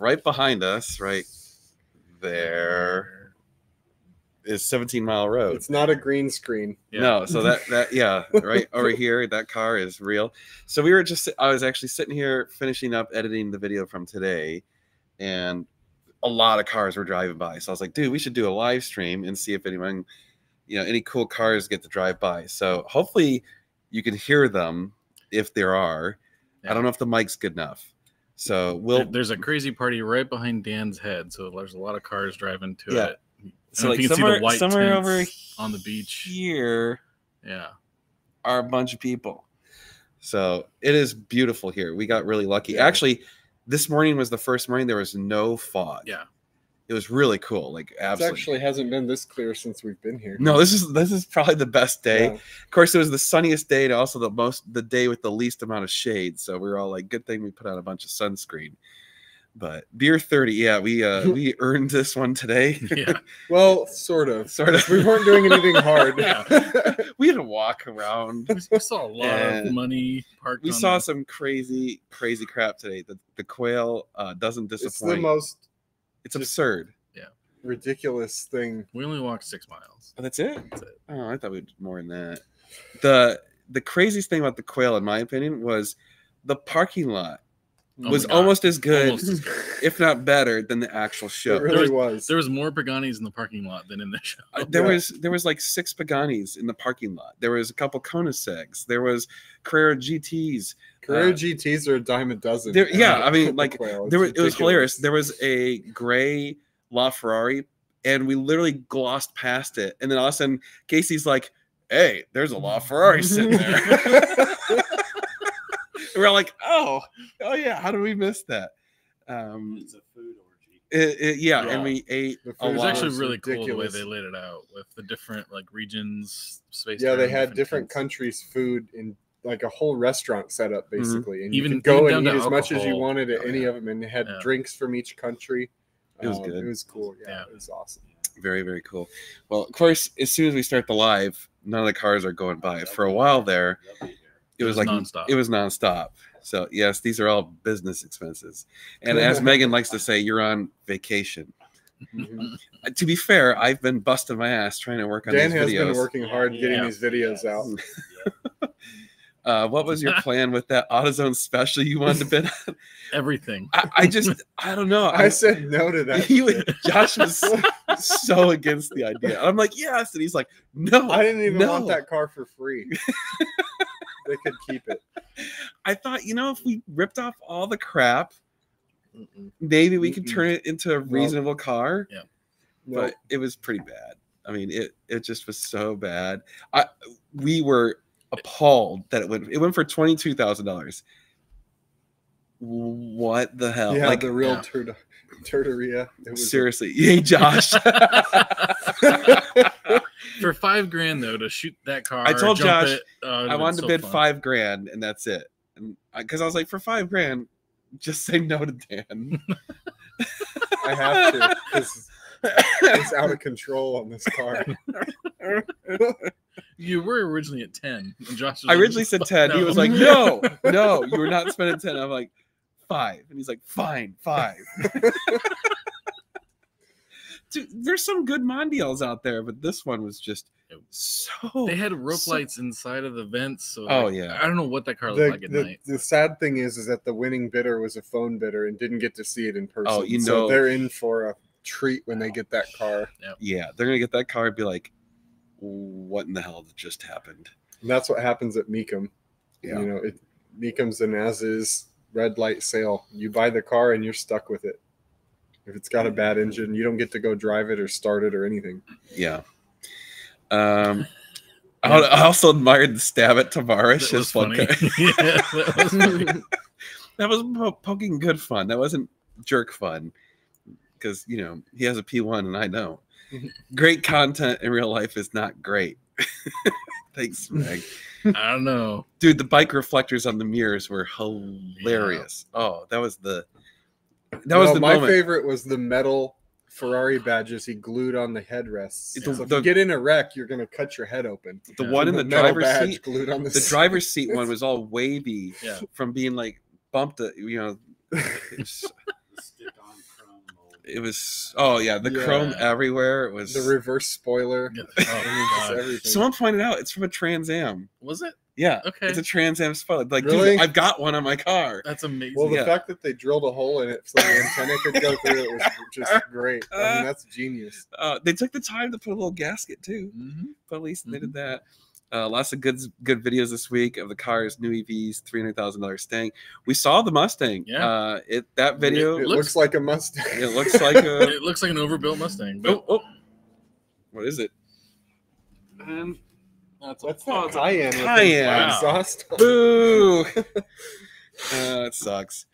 right behind us, right there, is 17 Mile Road. It's not a green screen. Yeah. No, so that that yeah, right over here, that car is real. So we were just I was actually sitting here finishing up editing the video from today, and a lot of cars were driving by. So I was like, dude, we should do a live stream and see if anyone, you know, any cool cars get to drive by. So hopefully you can hear them if there are. I don't know if the mic's good enough. So we'll there's a crazy party right behind Dan's head, so there's a lot of cars driving to Yeah. it. So like you can see somewhere, the white somewhere over on the beach. here Yeah, are a bunch of people. So it is beautiful here. We got really lucky. Yeah. Actually, this morning was the first morning there was no fog. yeah. It was really cool. Like It absolutely. actually hasn't been this clear since we've been here. no, this is this is probably the best day. Yeah. Of course, it was the sunniest day and also the most the day with the least amount of shade. So we were all like, good thing we put on a bunch of sunscreen. But beer 30, yeah, we uh we earned this one today. Yeah. Well, sort of. sort of. We weren't doing anything hard. Yeah. we had to walk around. We, we saw a lot And of money parked. We on saw the- some crazy, crazy crap today. The the quail uh, doesn't disappoint. it's the most It's just- absurd. ridiculous thing. We only walked six miles. Oh, that's it. That's it. Oh, I thought we'd do more than that. The the craziest thing about the quail, in my opinion, was the parking lot Oh was almost as good, Almost as good. if not better, than the actual show. It really There was. There was more Paganis in the parking lot than in the show. Uh, there Yeah. was there was like six Paganis in the parking lot. There was a couple Koenigseggs. There was Carrera GTS. Carrera uh, GTs are a dime a dozen. There- yeah, I mean, like, Quail. There was, it was hilarious. There was a gray LaFerrari, and we literally glossed past it, and then all of a sudden Casey's like, "Hey, there's a LaFerrari sitting there." And we're all like, "Oh, oh yeah, how do we miss that?" Um, It's a food orgy. it- it- yeah, Yeah. and we ate The food It was actually was really cool the way they laid it out with the different like regions, space. Yeah, they had different tents. countries' food in like a whole restaurant setup, basically, and you Even- could go and eat to as much as you wanted at Oh, any yeah. of them, and they had Yeah. drinks from each country. It was Um, good. It was cool. Yeah, Yeah. it was awesome. very very cool. Well, of course, as soon as we start the live, none of the cars are going by. For a while there, They'll be there. It was like nonstop. it was nonstop. So yes, these are all business expenses. And as Megan likes to say, you're on vacation. Uh, To be fair, I've been busting my ass trying to work on Dan these has videos. been working hard getting Yeah. these videos out. Uh, what was your plan with that AutoZone special you wanted to bid on? everything. I, I just I don't know. I said no to that. you, shit. Josh was so against the idea. I'm like, yes, and he's like, no. I didn't even no. want that car for free. they could keep it. I thought, you know, if we ripped off all the crap, Mm-mm. maybe we could Mm-mm. turn it into a reasonable car. No, but it was pretty bad. I mean, it it just was so bad. I we were appalled that it went it went for twenty two thousand dollars. What the hell? yeah, like the real yeah. turd- turteria. It was seriously, hey Josh. For five grand though to shoot that car, I told jump Josh it, uh, I wanted to so bid fun. five grand and that's it. And because I was like, for five grand, just say no to Dan. I have to because it's out of control on this car. You were originally at ten. And Josh I originally said 10. He was like, no, no, you were not spending 10. I'm like, five. And he's like, fine, five. Dude, there's some good Mondials out there, but this one was just so. They had rope So- lights inside of the vents. So Oh, like, yeah. I don't know what that car looked The, like at the, night. the sad thing is, is that the winning bidder was a phone bidder and didn't get to see it in oh, person. Oh, you know. so know- they're in for a treat when they get that car. yeah, they're going to get that car and be like, what in the hell just happened? And that's what happens at Mecum. Yeah. You know, it Mecum's an as is red light sale. You buy the car and you're stuck with it. If it's got a bad engine, you don't get to go drive it or start it or anything. Yeah. Um, I, I also admired the stab at Tavares. That was funny. yeah, that was funny. that was po- poking good fun. That wasn't jerk fun because you know he has a P1 and I don't. great content in real life is not great. Thanks, Meg. I don't know. Dude, the bike reflectors on the mirrors were hilarious. Oh, that was the that was No, the my moment. favorite was the metal Ferrari badges he glued on the headrests. The- so if the- you get in a wreck, you're gonna cut your head open. The Yeah. one in the metal driver's seat, glued on the, the driver's seat one was all wavy Yeah. from being like bumped. uh, You know, it's, The stick-on chrome mold. it was. Oh yeah, the Yeah. chrome everywhere. It was. the reverse spoiler. Yeah. Oh, just God. everything. Someone pointed out it's from a Trans Am. Was it? Yeah, Okay. it's a Trans Am spoiler. Like, Really? dude, I've got one on my car. That's amazing. well, the yeah. fact that they drilled a hole in it so the antenna could go through it was just great. I mean, that's genius. Uh, they took the time to put a little gasket too. Mhm. But at least they Mm-hmm. did that. Uh, lots of good good videos this week of the cars, new EVs, three hundred thousand dollars Stang. We saw the Mustang. Yeah. Uh, it that video. It It, looks- looks like a Mustang. It looks like a. It looks like an overbuilt Mustang, but oh, oh. What is it? Um, that's, That's Oh, not it's a Cayenne. with the Cayenne. Wow. exhaust. Boo! uh, it sucks.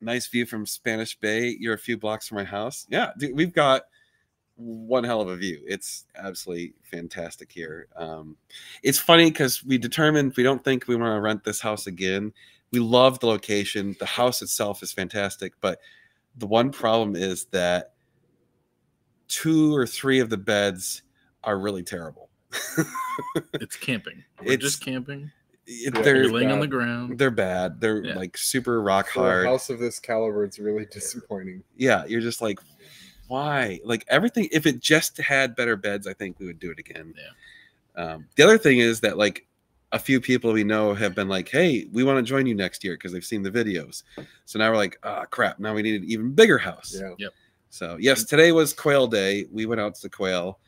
Nice view from Spanish Bay. You're a few blocks from my house. Yeah, dude, we've got one hell of a view. It's absolutely fantastic here. Um, it's funny because we determined we don't think we want to rent this house again. We love the location. The house itself is fantastic, but the one problem is that two or three of the beds are really terrible. it's camping. We're It's- just camping. It- Yeah, they're You're laying on the ground. they're bad. They're Yeah. like super rock For a hard. house of this caliber, it's really disappointing. Yeah, you're just like, why? Like everything. If it just had better beds, I think we would do it again. Yeah. Um, the other thing is that like a few people we know have been like, hey, we want to join you next year because they've seen the videos. So now we're like, ah, crap. Now we need an even bigger house. Yeah. Yep. So yes, today was Quail Day. We went out to the Quail.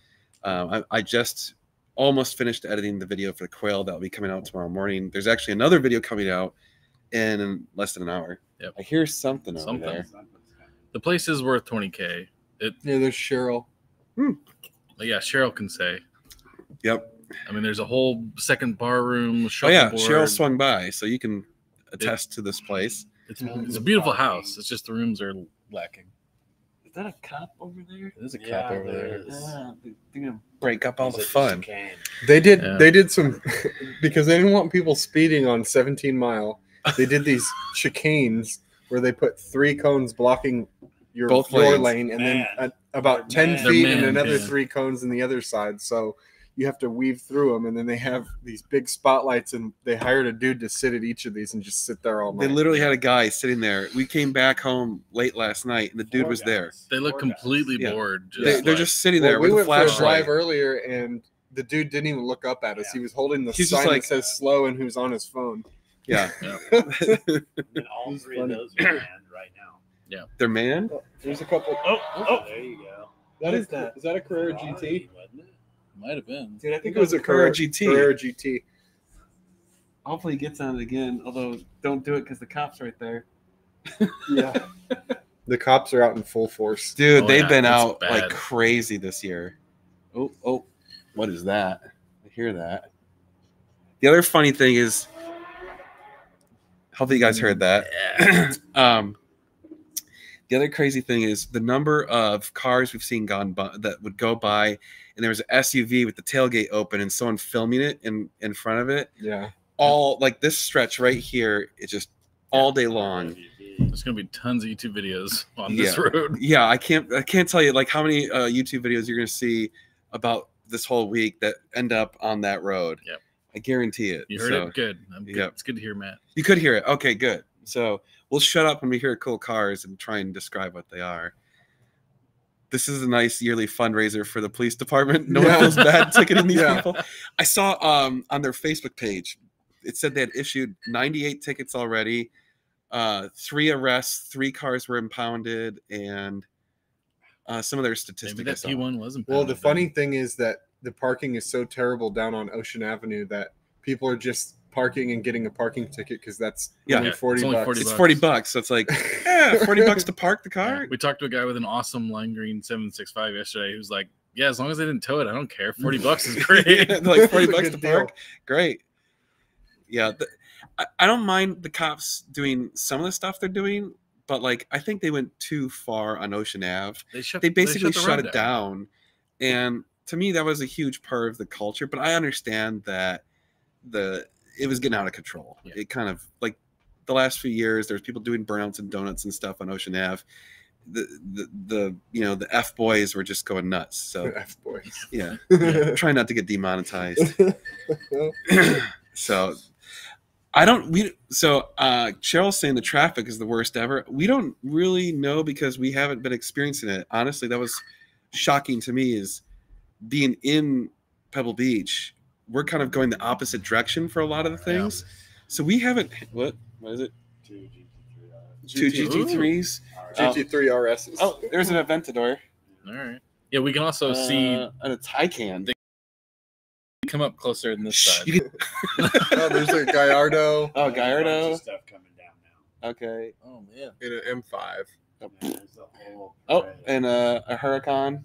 Um, I, I just almost finished editing the video for the Quail that will be coming out tomorrow morning. There's actually another video coming out in less than an hour. Yep. I hear something over Something. there. The place is worth 20k. It, Yeah, there's Cheryl. Hmm. but yeah, Cheryl can say. Yep. I mean, there's a whole second bar room. Oh yeah, shuffleboard. Cheryl swung by, so you can attest to this place. It's, it's a beautiful house. It's just the rooms are lacking. Is that a cop over there? There's a Yeah, cop over there there. is. Ah, they're gonna break up all He's the fun. chicane. They did. Yeah. They did some because they didn't want people speeding on 17 mile. They did these chicanes where they put three cones blocking your Both your lanes. lane, and then Man. at about They're 10 man. feet and another yeah. three cones in the other side. So you have to weave through them, and then they have these big spotlights, and they hired a dude to sit at each of these and just sit there all night. They literally had a guy sitting there. We came back home late last night, and the dude Four was there. They look Four guys. completely Yeah. bored. Just They, they're like- just sitting Well, there we with a went for a flashlight. drive earlier, and the dude didn't even look up at us. Yeah. He was holding the He's sign like- that says "slow" and who's on his phone. Yeah, yeah. all three funny. of those are manned right now. they're man. There's a couple. Oh, oh, there you go. That is that. Is that a Carrera Ferrari, GT? wasn't it? Might have been. Dude, I think it was a Carrera GT. Carrera GT. Hopefully, he gets on it again. Although, don't do it because the cops right there. Yeah. the cops are out in full force. Dude, Oh, they've yeah, been out bad. like crazy this year. Oh, oh, what is that? I hear that. The other funny thing is, hopefully you guys heard that. um, the other crazy thing is the number of cars we've seen gone by that would go by, and there was an SUV with the tailgate open and someone filming it in in front of it. Yeah. All like this stretch right here is just all day long. There's gonna be tons of YouTube videos on this road. yeah i can't i can't tell you like how many uh, youtube videos you're gonna see about this whole week that end up on that road Yep. i guarantee it You heard So, it? Good. I'm good. yeah. It's good to hear, Matt. you could hear it okay good so we'll shut up when we hear cool cars and try and describe what they are this is a nice yearly fundraiser for the police department no Yeah. one feels bad ticketing these Yeah. people i saw um on their facebook page it said they had issued 98 tickets already uh three arrests three cars were impounded and uh some of their statistics I that saw. P1 wasn't. Well, the funny thing is that the parking is so terrible down on Ocean Avenue that people are just parking and getting a parking ticket because that's Yeah. only Yeah, forty it's only bucks. 40 it's bucks. 40 bucks so it's like yeah 40 bucks to park the then. Yeah. car We talked to a guy with an awesome lime green 765 yesterday who's like, Yeah, as long as they didn't tow it, I don't care. 40 bucks is great. Yeah, like 40 bucks to deal. park great yeah the, I, I don't mind the cops doing some of the stuff they're doing but like i think they went too far on ocean ave They shut they basically the shut, road it down. and to me that was a huge part of the culture but i understand that the it was getting out of control Yeah. it kind of like the last few years there's people doing burnouts and donuts and stuff on ocean ave the, the the you know the f boys were just going nuts. So F boys. yeah, try not to get demonetized. so I don't we so uh Cheryl's saying the traffic is the worst ever. We don't really know because we haven't been experiencing it. Honestly, that was shocking to me is being in Pebble Beach. We're kind of going the opposite direction for a lot of the things. So we haven't what what is it? Two GT3 Rs. Two GT GT3s. Alright. GT3 RSs. Oh, there's an Aventador. All right. Yeah, we can also see uh, and a Taycan. come up closer in this side. Oh, there's a Gallardo oh, There's Gallardo. stuff coming down now. Okay. Oh man. in an M5. Yeah, there's Oh, and uh, a Huracan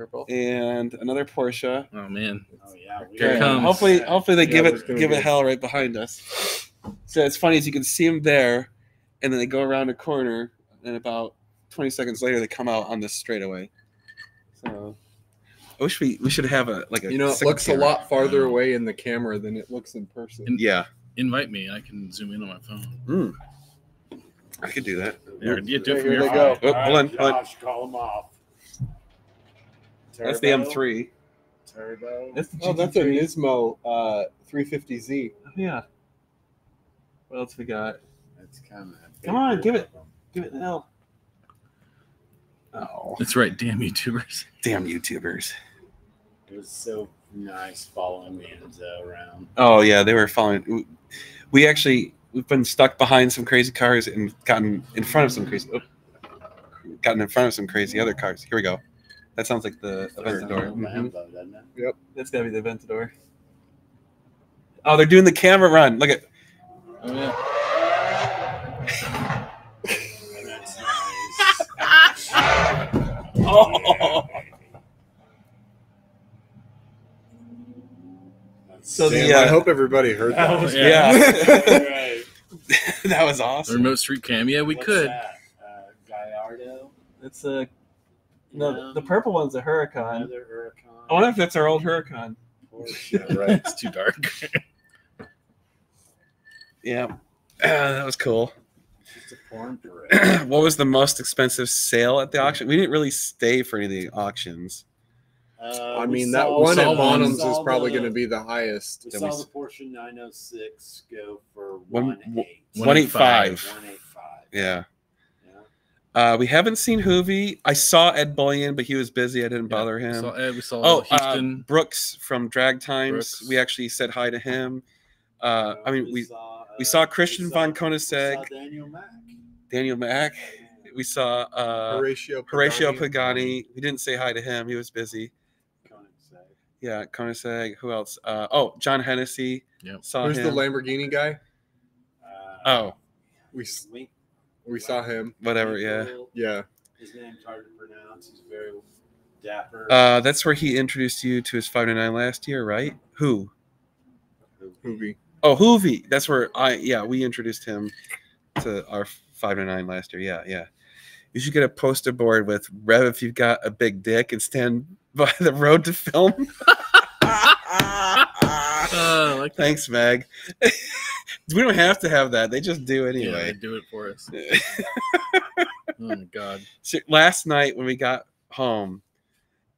Purple. and another Porsche. Oh man. oh yeah, Here comes. Hopefully, hopefully they Yeah, give it give it hell right behind us. So it's funny as you can see them there, and then they go around a corner, and about twenty seconds later they come out on this straightaway. So I wish we we should have a like a You know, it second looks a lot farther away in the camera than it looks in person. Yeah, Invite me. I can zoom in on my phone. Mm. I could do that. Yeah, yeah, do it from Here your they phone. go. Oh, hold on, hold on. Josh, call them off. That's the M3. Turbo. That's the Oh, that's a Nismo uh, 350Z. Oh, yeah. What else we got? It's kind of. Come on, give it. Give it hell. Oh, That's right. Damn YouTubers. damn YouTubers. It was so nice following me and around. Oh yeah, they were following. We actually we've been stuck behind some crazy cars and gotten in front of some crazy. oop, gotten in front of some crazy other cars. Here we go. That sounds like the Aventador. Mhm. Lambo, doesn't it? That's gotta be the Aventador. Oh, they're doing the camera run. Look at. Oh yeah. And. Oh, So the, Damn, I uh, hope everybody heard That that. was Yeah. right. that was The awesome. remote street cam. Yeah, we What's could. That? Uh, Gallardo. It's a No, yeah. The purple one's a Huracan. Another Huracan. I wonder if that's our old Huracan. Porsche. right. It's too dark. Yeah, that was cool. It's a what was the most expensive sale at the auction? We didn't really stay for any of the auctions. Uh, I we mean, that one at one. Bonhams is probably going to be the highest. We saw we the s- Porsche 906 go for One- one one- eight. 185. 185. Yeah. Yeah. Uh, we haven't seen Hoovie. I saw Ed Bolian, but he was busy. I didn't bother We him. saw, Ed, we saw oh, uh, Brooks from Drag Times. Brooks. We actually said hi to him. Uh, I mean, we saw, we uh, saw Christian we von saw- we Koenigsegg. saw Daniel Mac. Daniel Mac. We saw uh, Horacio Horacio Pagani. Pagani. We didn't say hi to him. He was busy. Koenigsegg. Yeah, Koenigsegg. Who else? Uh, oh, John Hennessy. Yep. Saw Who's him. the Lamborghini guy? Uh, Oh, We s- Wink- we saw him. whatever. Yeah. Yeah. His name's hard to pronounce. He's very dapper. Uh, that's where he introduced you to his five to nine last year, right? Who? Hoovie. Oh, Hoovie. That's where I. Yeah, we introduced him to our five to nine last year. Yeah, yeah. You should get a poster board with Rev if you've got a big dick and stand by the road to film. Uh, like. Thanks, Meg. We don't have to have that. They just do Yeah, they anyway. do it for us. Oh my god. So last night when we got home,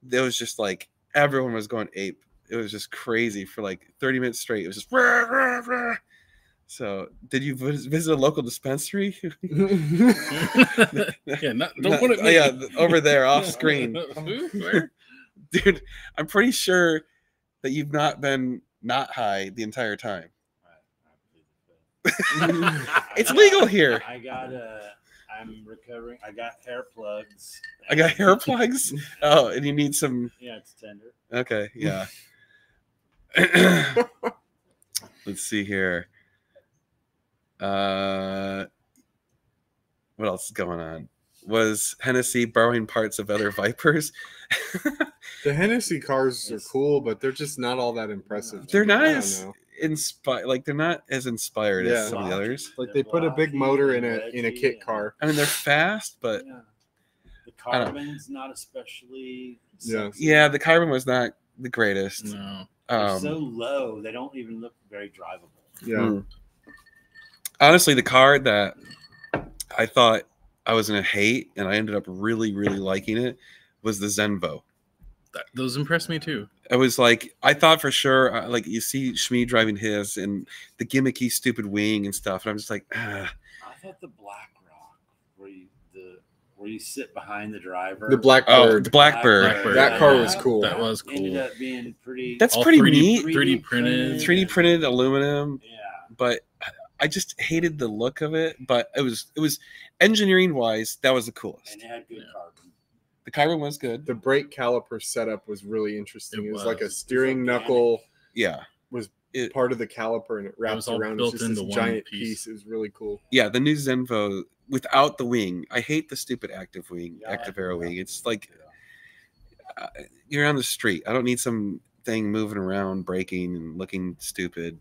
it was just like everyone was going ape. It was just crazy for like 30 minutes straight. It was just rah, rah, rah. so. Did you visit a local dispensary? yeah, not, don't put it. oh, yeah, over there off screen, dude. I'm pretty sure that you've not been not high the entire time. It's legal here. I got uh I'm recovering. I got hair plugs. I got hair plugs. Oh, and you need some. Yeah, it's tender. Okay, yeah. Let's see here. Uh, what else is going on? Was Hennessy borrowing parts of other Vipers? The Hennessy cars are cool, but they're just not all that impressive. They're not I as inspired. Like they're not as inspired Yeah. as some of the others. Like they put a big motor in a in a kit car. I mean, they're fast, but Yeah. The I don't- carbon's not especially. Yeah. sexy. yeah, the carbon was not the greatest. No. They're Um, so low, they don't even look very drivable. Yeah. Mm. Honestly, the car that I thought I was gonna hate, and I ended up really, really liking it, was the Zenvo. That, those impressed me too. I was like, I thought for sure, uh, like you see Shmee driving his and the gimmicky, stupid wing and stuff, and I'm just like, ah, I thought the Black Rock, where you the where you sit behind the driver. The oh, Blackbird. the Blackbird. Blackbird. That car was cool. That was cool. Ended cool. up being pretty. That's pretty 3D neat. 3D printed. 3D printed aluminum, yeah. but I just hated the look of it. But it was, it was engineering wise, that was the coolest. and it had good Yeah. carbon. The carbon was good. The brake caliper setup was really interesting. It It, was. like a steering It was organic. knuckle Yeah, was It- part of the caliper and it wraps was all around. built It's just this giant piece. piece. It was really cool. yeah. The new Zenvo without the wing. I hate the stupid active wing, Yeah, active arrow wing. It's like uh, you're on the street. I don't need some thing moving around, braking and looking stupid.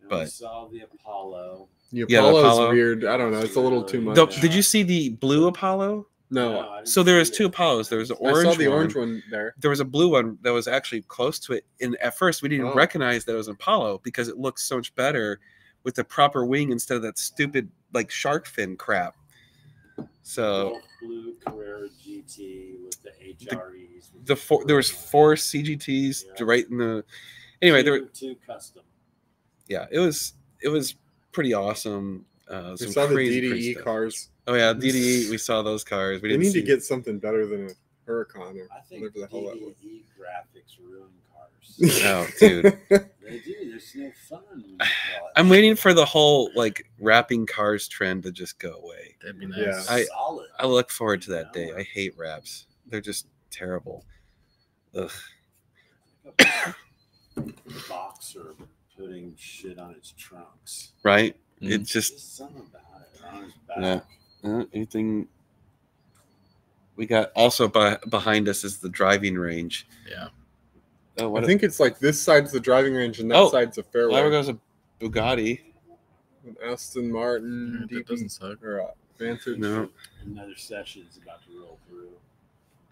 And we But- saw the Apollo. The Yeah, the Apollo. weird. I don't know. It's a little too much. The, did you see the blue Apollo? No, didn't So there was two. Apollos. There was an the I orange. saw the one. orange one there. There was a blue one that was actually close to it. And at first, we didn't Oh. recognize that it was an Apollo because it looks so much better with the proper wing instead of that stupid like shark fin crap. So blue Carrera GT with the HREs. with the four there was four CGTs Yeah. right in the. Anyway, there were two custom. yeah, it was it was pretty awesome. Uh, We some saw the crazy, crazy DDE stuff. cars. Oh yeah, DDE. We saw those cars. We We didn't need see, to get something better than a Huracan or I think whatever the hell that was. DDE graphics ruin cars. Oh, dude. they do. There's no fun. when you call it I'm waiting for the whole like wrapping cars trend to just go away. That'd be Yeah. nice. I- solid. I look forward to that day. I hate wraps. They're just terrible. Ugh. boxer putting shit on its trunks. Right? Mhm. It's just Just something about it on his back. Yeah. uh, anything. We got also by, behind us is the driving range. yeah. Oh, I what? think it's like this side's the driving range and that Oh, side's a a, fairway. there goes a Bugatti. An Aston Martin, That DB doesn't suck. or uh, Vantage. No, Another session is about to roll through.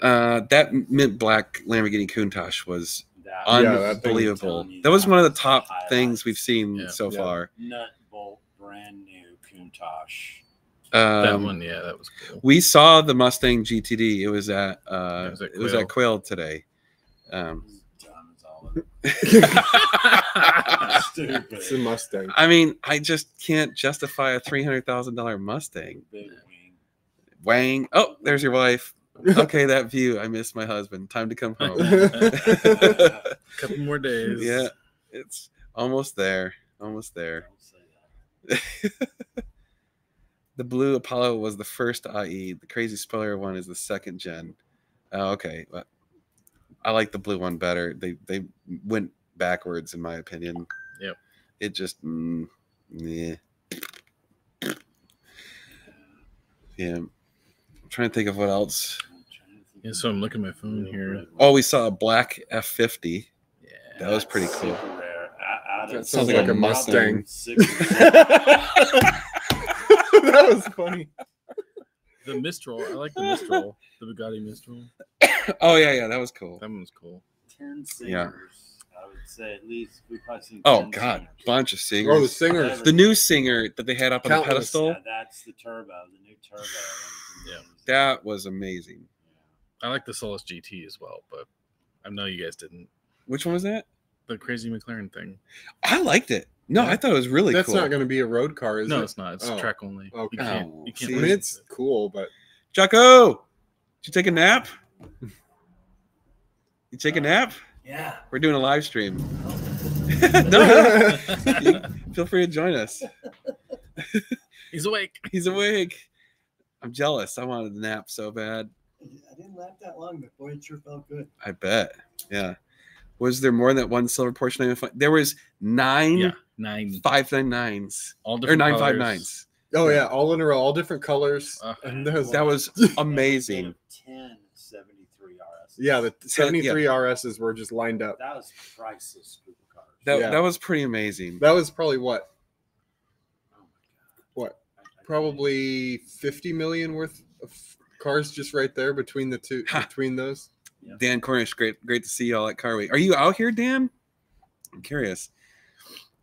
uh, that mint black Lamborghini Countach was That Yeah, that unbelievable. that was one of the top highlights. things we've seen Yeah. so Yeah. far. nut bolt brand new Countach. That Um, one, yeah, that was cool. We saw the Mustang GTD. It was at uh, It was at it was Quail. at Quail today. Um, Dumb as all of it. It's a Mustang. I mean, I just can't justify a three hundred thousand dollar Mustang. Big wing. Wang! Oh, there's your wife. Okay, that view. I miss my husband. Time to come home. A couple more days. yeah, it's almost there. Almost there. Don't say that. The blue Apollo was the first IE. The crazy spoiler one is the second gen. Oh, okay. But I like the blue one better. They they went backwards in my opinion. Yep. It just mm, yeah. Yeah. I'm trying to think of what else. I'm trying to think Yeah, so I'm looking at my phone here. Oh, we saw a black F50. Yeah. That was pretty cool. Super rare. O- out of That sounds like a Mustang. that was funny. The Mistral. I like the Mistral. The Bugatti Mistral. Oh yeah, yeah, that was cool. That one was cool. Ten singers. Yeah. I would say at least we've probably seen. Oh god, singers. bunch of singers. Oh, the singers. singers. the new singer that they had up on the pedestal. Yeah, that's the turbo, the new turbo. Yeah. That was amazing. I like the Solus GT as well, but I know you guys didn't. Which one was that? The crazy McLaren thing. I liked it. No, Yeah. I thought it was really That's cool. not going to be a road car, is no, it? it's not. It's Oh. track only. Okay. You can't. Oh, You can't. see? mean, it's it. cool, but Jocko, did you take a nap? You take a uh, nap? Yeah. We're doing a live stream. Oh. no, feel free to join us. He's awake. He's awake. I'm jealous. I wanted a nap so bad. I didn't laugh that long, but boy, it sure felt good. I bet. Yeah. Was there more than one silver Porsche 995? There was nine Yeah, nine. 599s All or different 959s. oh yeah, all in a row, all different colors. Uh, and those, That was amazing. 10 73 RS. yeah, the yeah. 73 RSs were just lined up. That was priceless cars. That, Yeah. that was pretty amazing. That was probably what, oh my god. what, I- I- probably 50 million worth of cars just right there between the two, between those. Dan Cornish, great, great to see you all at Car Week. Are you out here, Dan? I'm curious.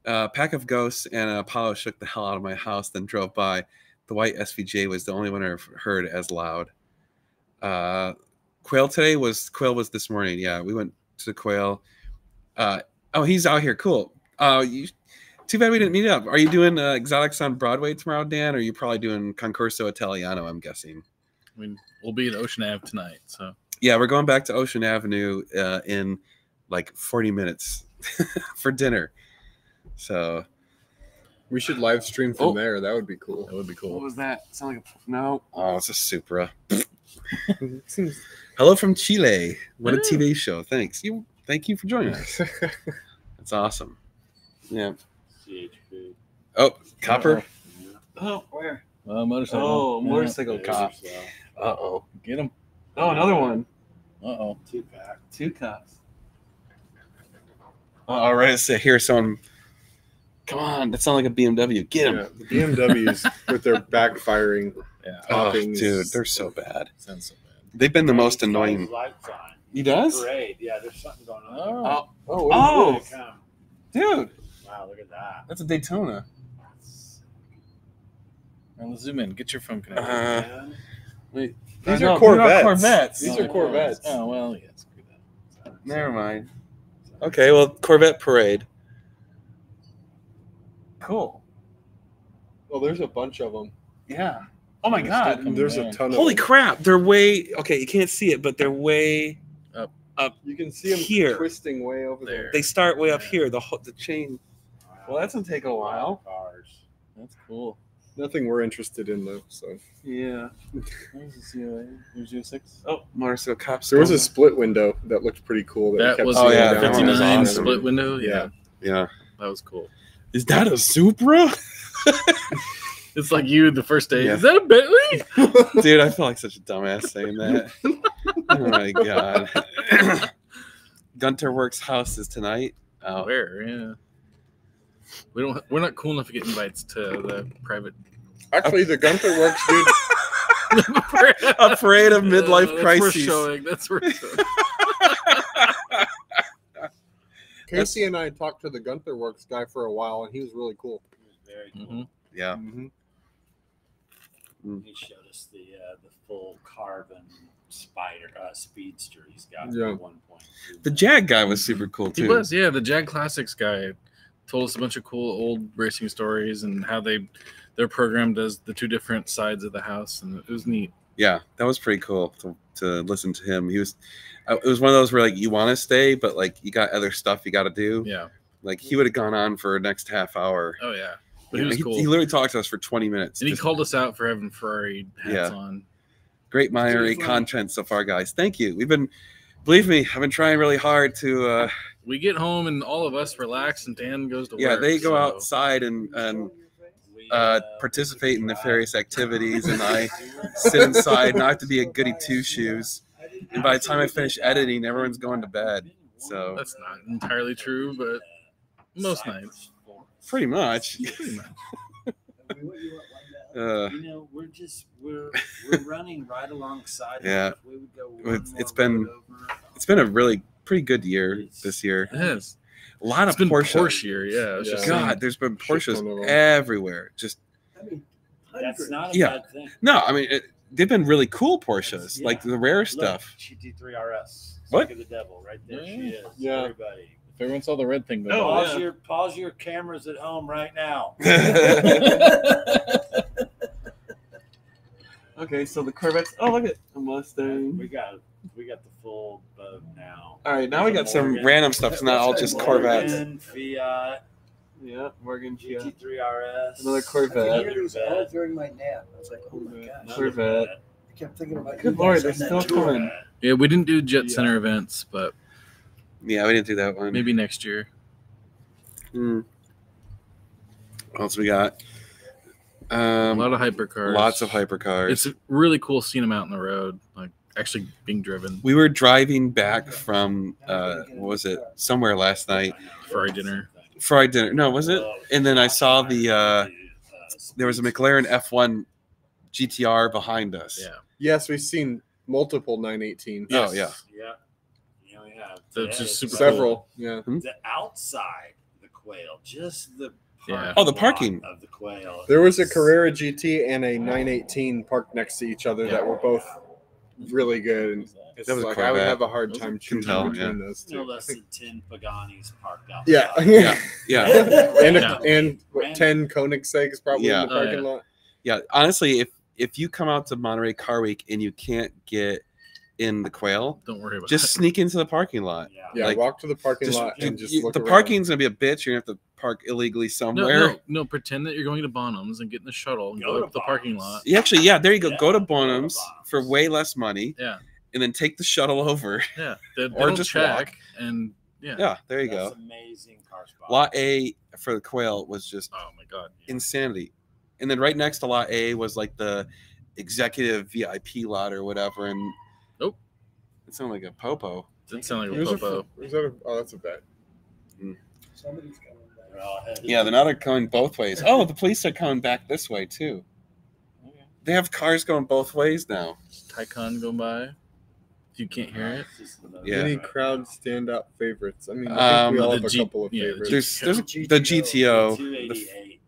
Uh, pack of ghosts and Apollo shook the hell out of my house, then drove by. the white SVJ was the only one I've heard as loud. Uh, quail today was quail was this morning. Yeah, we went to quail. Uh, oh, he's out here. Cool. Uh, you, too bad we didn't meet up. Are you doing uh, exotics on Broadway tomorrow, Dan? Or are you probably doing Concorso Italiano? I'm guessing. I mean, we'll be at Ocean Ave tonight, so Yeah, we're going back to Ocean Avenue uh, in like 40 minutes for dinner. So We should live stream from Oh. there. That would be cool. that would be cool. what was that? Sound like a no? Oh, it's a Supra. Hello from Chile. What a TV show. Thanks. You thank you for joining us. That's awesome. Yeah. CHP. Oh, copper. Oh, where? Uh, motorcycle. Oh, motorcycle There's cop. Uh oh. Get him. Oh, another one. Uh oh. Two pack. Two cops. Oh, all right. So here's some. Come on, that sounds like a BMW. Get him. yeah, the BMWs with their backfiring. Yeah. Oh, dude, they're so bad. Sounds so bad. They've been the most annoying. lights on. He does? Parade. Yeah, there's something going on. Oh. Oh, Oh, Oh. Here they come. dude, Wow, look at that. that's a Daytona. Now let's zoom in. Get your phone connected. Uh, wait, These no, are Corvettes. they're Corvettes. These Oh, are Corvettes. Oh well, yeah. Screw that. Never mind. Okay, well, Corvette Parade. Cool. Oh, there's a bunch of them. Yeah. Oh my god. There's a ton of Holy them. crap! They're way okay. You can't see it, but they're way. Up. You can see them Here. twisting way over there. There. They start way up Yeah. here. The ho- the chain. Well, that's gonna take a while. Cars. That's cool. Nothing we're interested in though. So Yeah. There's a COA. There's your six. Oh, motorcycle cops. there was a split window that looked pretty cool. That, That kept was Oh, yeah, down that was 59 awesome. split window. Yeah, Yeah. Yeah. that was cool. Is that a Supra? It's like you the first day. Yeah. Is that a Bentley? Dude, I feel like such a dumbass saying that. oh my god. Gunther Werks house is tonight. Oh, Where? Yeah. We don't. We're not cool enough to get invites to the private. Actually, the Gunther Werks dude. a parade of midlife Uh, that's crises. Worth showing. That's worth showing. Casey and I talked to the Gunther Werks guy for a while, and he was really cool. It was very cool. Mhm. Yeah. He showed us the uh, the full carbon spider uh, speedster he's got. Yeah. at one point. The Jag guy was super cool He too. was, yeah. The Jag Classics guy told us a bunch of cool old racing stories and how they their program does the two different sides of the house, and it was neat. Yeah, that was pretty cool to, to listen to him. He was, uh, it was one of those where like you want to stay, but like you got other stuff you got to do. Yeah. Like he would have gone on for the next half hour. Oh yeah. But he was he, cool. he literally talked to us for 20 minutes. and he called us out for having Ferrari hats Yeah. on. great Miami content so far, guys. Thank you. We've been, believe me, I've been trying really hard to. uh We get home and all of us relax, and Dan goes to Yeah, work. Yeah, they go so- outside and and uh, participate in nefarious activities, and I sit inside and I have to be a goody two shoes. And by the time I finish editing, everyone's going to bed. So That's not entirely true, but most nights. pretty much. Pretty much. Uh, you know, we're just we're we're running right alongside. Yeah. If we go It's- one it's been- it's been a really pretty good year this year. It is. A lot It's of been Porsche. Porsche year, yeah. Yeah. just God, there's been Shit Porsches ton of 'em. everywhere. Just That's not a Yeah. bad thing. no, I mean it, they've been really cool Porsches, Yeah. like the rare Look, stuff. GT3 RS. What? Look at the devil right there. She is. Yeah. Everybody. if everyone saw the red thing go Oh, by. pause yeah. your pause your cameras at home right now. okay, so the Corvettes. Oh, look at the Mustang. We got we got the full boat now. All right, now we got some random stuff. It's not all just Corvettes. Morgan, Fiat, Yeah, Morgan GT3 RS. Another I Corvette. could hear these all during my nap. I was like, oh my gosh. Another Corvette. I kept thinking about Good lord, they're still coming. Yeah, we didn't do Jet Yeah. Center events, but Yeah, we didn't do that one. maybe next year. Hmm. What else we got? A Um, lot of hypercars. lots of hypercars. It's really cool seeing them out in the road, like actually being driven. we were driving back from uh, what was it? Somewhere last night. Friday dinner. Friday dinner. No, was it? And then I saw the uh, there was a McLaren F1 GTR behind us. Yeah. Yes, we've seen multiple 918. Oh, yeah. Yeah. You know, yeah. That's Today, just super Several. Yeah. The outside, the quail, just the Yeah. Oh, the parking. of the quail. There was a Carrera GT and a 918 parked next to each other that were both really good. And it's That was a like I would Corvette. have a hard Those time are- choosing tell, between those No two. less than ten Paganis parked out. Yeah, Yeah, yeah, and a, Yeah. and what, ten Koenigsegg's probably Yeah. in the Oh, parking yeah. lot. yeah. Honestly, if if you come out to Monterey Car Week and you can't get in the Quail, Don't worry about it. just it. sneak into the parking lot. Yeah. Yeah, Like, walk to the parking Just, lot you- and just you- look the around. parking's gonna be a bitch. You're gonna have to park illegally somewhere. no, no. Pretend that you're going to Bonhams and get in the shuttle and Go go, to up the parking lot. You actually, yeah, there you go. Yeah, go to go to Bonhams for way less money, Yeah, and then take the shuttle over. yeah. They, Or or just just check walk. and yeah. Yeah, there you That's go. amazing car spot. Lot A for the Quail was just Oh my god. insanity. And then right next to Lot A was like the executive VIP lot or whatever. And Nope. it sounded like a popo. Didn't sound like Who's a a- popo. is that a- oh, that's a bet. Hmm. Somebody's coming back. They're all headed- Yeah, they're not going both ways. Oh, the police are coming back this way too. Okay. They have cars going both ways now. Taycan going by. If you can't hear it, Yeah. Any crowd standout favorites? I mean, I Um, we all have a G- couple of yeah, the favorites. There's there's GTO. the GTO, the,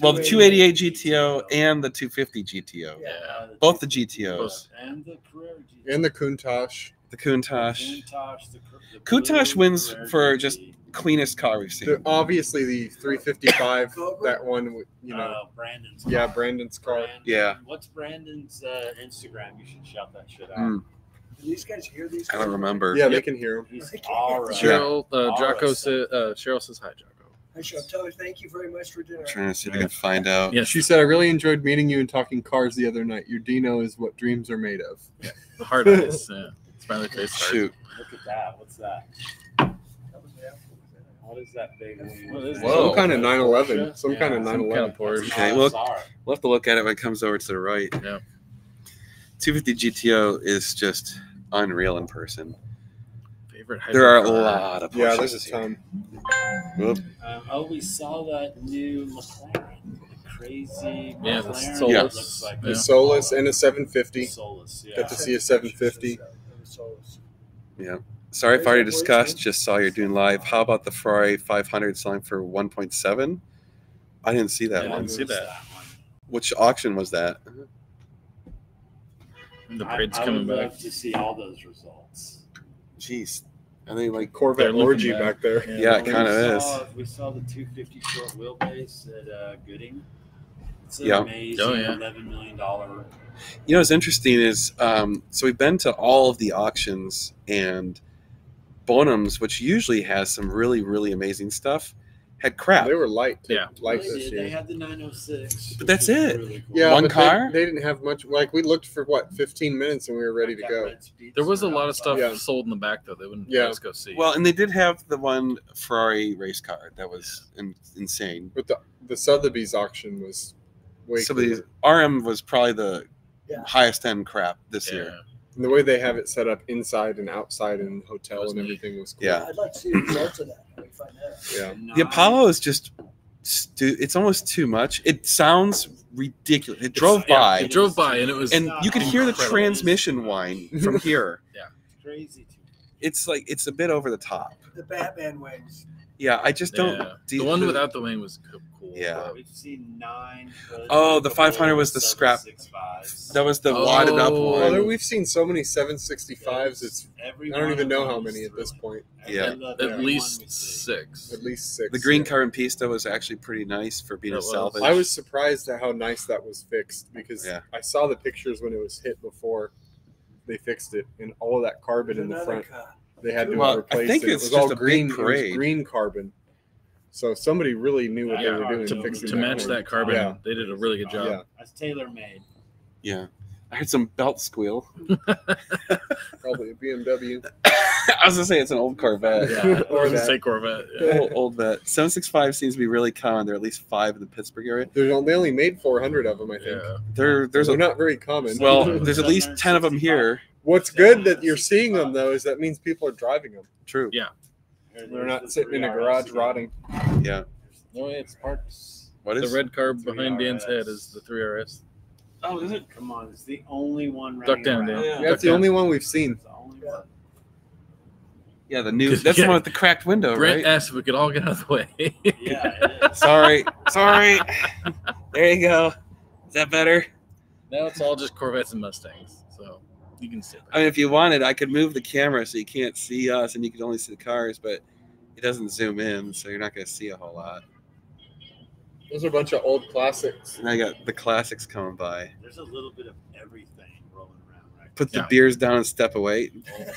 well the 288 GTO and the 250 GTO. Yeah. Both the GTOs. and the Carrera GT. and the Countach. The Countach, Countach, the, Car- the Countach wins for just cleanest car we've seen. The, obviously, the 355. that one, you know, Uh, Brandon's yeah, car. Brandon's car. Brandon- Yeah. What's Brandon's uh, Instagram? You should shout that shit out. Mm, Do these guys hear these? I don't remember. Yeah, they can hear him. He's all right. Cheryl, uh, All Jocko right, said, uh, Cheryl says hi, Jocko. I shall tell her thank you very much for dinner. I'm trying to see if I can find out. Yeah, She said, "I really enjoyed meeting you and talking cars the other night. Your Dino is what dreams are made of." the hard eyes. Yeah. Smiley face. heart. Shoot. Look at that. What's that? That was the apple. What is that big wing? What is Some that? Whoa. kind of 911. Some Yeah, kind of some 911. kind of Porsche. That's Okay, an well- We'll have to look at it when it comes over to the right. Yeah. 250 GTO is just unreal in person. Favorite There are a hybrid lot of Yeah, Porsches there's a here. ton. Whoop. Um, oh, we saw that new McLaren. The crazy Yeah, the McLaren. Solus. that looks like The Yeah. Solus and a 750. Solus. Yeah. Got to see a 750. Sorry if I already discussed, just saw you're doing live. How about the Ferrari 500 selling for 1.7? I didn't see that I one. didn't see that. one. Which auction was that? The I- parade's I, coming would back. love to see all those results. Jeez. Are they like Corvette They're orgy back. back there. Yeah, it kind of is. We saw the 250 short wheelbase at uh, Gooding. It's an Yeah. amazing Oh, yeah. $11 million. You know what's interesting is um, so we've been to all of the auctions and Bonhams, which usually has some really really amazing stuff, had crap. They were light. Yeah. light They this did. They had the 906. But that's it. really cool. Yeah, One but they- car? They, didn't have much. Like we looked for what 15 minutes and we were ready to go. There was a lot of stuff Yeah. sold in the back though. They wouldn't Yeah. let us go see. Well, and they did have the one Ferrari race car that was in, insane. But the the Sotheby's auction was way So the cooler. RM was probably the Yeah. highest end crap this yeah. year. And the way they have it set up inside and outside and hotel and everything was cool. Yeah. I'd like to see the results of that. How we find that. Yeah. Nine- The Apollo is just stu- it's almost too much. It sounds ridiculous. It drove yeah, by it drove by and it was and you could hear the incredible. transmission whine from here. Yeah. It's crazy. To It's like it's a bit over the top. The Batman wings. Yeah, I just don't. Yeah. do- the one without the wing was cool. Yeah. We've seen nine. Oh, the 500 was the scrap- That was the wadded up Oh. Well, one. we've seen so many 765s. It's I don't even know how many at this point. Yeah. At least six. at least six. The green yeah. car and pista was actually pretty nice for being That a was. salvage. I was surprised at how nice that was fixed because Yeah. I saw the pictures when it was hit before they fixed it, and all of that carbon in the front car. They had to Well, I think and it's it was just all a big green. It was green carbon. So somebody really knew what they were doing To, fixing to that match carbon. that carbon, Yeah. they did a really good job. Yeah. That's tailor made. yeah. I heard some belt squeal. Probably a BMW. I was gonna say it's an old Corvette. Yeah, Or or the that. say Corvette. Yeah. old, old vet. 765 seems to be really common. There are at least five in the Pittsburgh area. There's only, they only made 400 of them, I think. Yeah. There, there's They're a not very common. well, there's at least 10 of them here. What's good that you're seeing them though is that means people are driving them. True. Yeah. Here, They're not sitting in a 3RS garage rotting. Yeah. No, it's parts. What The red car behind Dan's head is the 3RS. Oh, is it? Come on, it's the only one Duck running down, around. Dan. Yeah. That's the Okay. only one we've seen. It's the only one. Yeah, the new. That's the one with the cracked window, Brent right? asked if we could all get out of the way. Yeah. Sorry, sorry. There you go. Is that better? now it's all just Corvettes and Mustangs, so you can sit. I mean, if you wanted, I could move the camera so you can't see us and you could only see the cars, but it doesn't zoom in, so you're not going to see a whole lot. Those are a bunch of old classics. And I got the classics coming by. There's a little bit of everything rolling around right Put the Yeah. beers down and step away.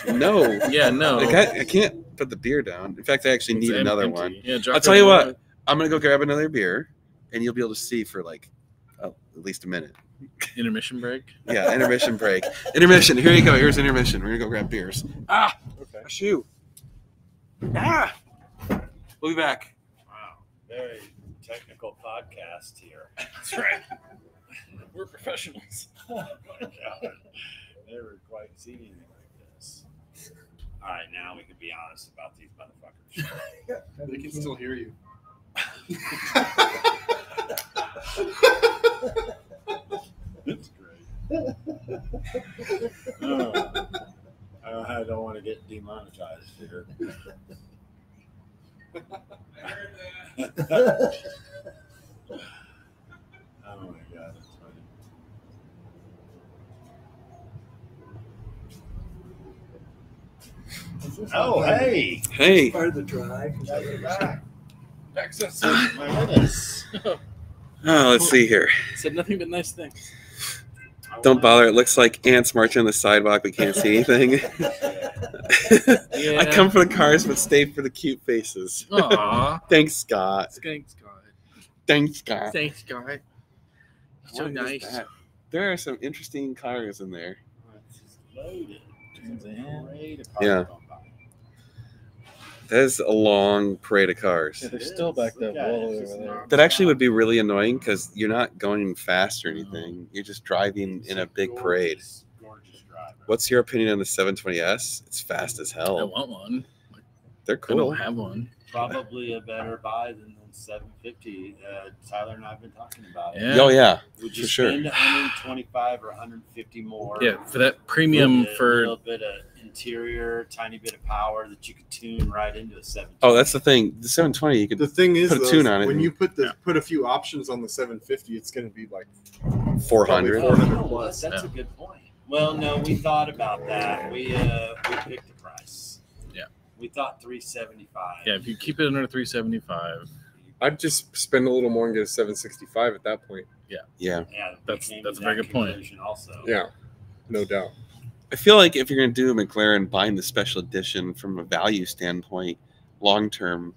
No, yeah, no. I, can't, I can't put the beer down. In fact, I actually need em- another empty. one. Yeah, drop I'll tell you it what. I'm gonna go grab another beer, and you'll be able to see for like uh, at least a minute. Intermission break. Yeah, intermission break. Intermission. Here you go. Here's intermission. We're gonna go grab beers. Ah, Okay. a shoe. Ah. We'll be back. Wow, very technical podcast here. That's right. We're professionals. Oh my God. Never quite seen anything like this. All right, now we can be honest about these motherfuckers. They can still hear you. That's great. Oh, I don't want to get demonetized here. Oh my god, that's funny. Oh hey, Hey. Part of the drive. now you're back. Access. Ah. My goodness. Oh, let's see here. Said nothing but nice things. Don't bother. It looks like ants marching on the sidewalk. We can't see anything. Yeah. I come for the cars, but stay for the cute faces. Aw. Thanks, Scott. Thanks, God. Thanks, Scott. Thanks, God. So What is nice. There are some interesting cars in there. It's loaded. It's a Yeah. parade of Yeah. cars going by. That is a long parade of cars. Yeah, they're still is. backed Look up all way over there. That actually would be really annoying because you're not going fast or anything. You're just driving in a big parade. Gorgeous, Gorgeous driver. What's your opinion on the 720S? It's fast as hell. I want one. They're cool. I cool. don't have one. Probably a better buy than the 750. Uh, Tyler and I have been talking about it. Yeah. Oh yeah, Would for sure. spend 125 or 150 more? Yeah, for that premium with a for little bit of interior, tiny bit of power that you could tune right into a 750. Oh, that's the thing. The 720, you could The thing is, Put a though, tune on it when and- you put the Yeah. put a few options on the 750, it's going to be like 400. Oh, you 400 know what? That's Yeah. a good point. Well, no, we thought about that. We uh we picked a price. Yeah. We thought 375. yeah. If you keep it under three seventy five, I'd just spend a little more and get a 765 at that point. Yeah, Yeah, we That's- that's a very good point. Also, Yeah, no doubt. I feel like if you're going to do a McLaren, buying the special edition from a value standpoint, long term,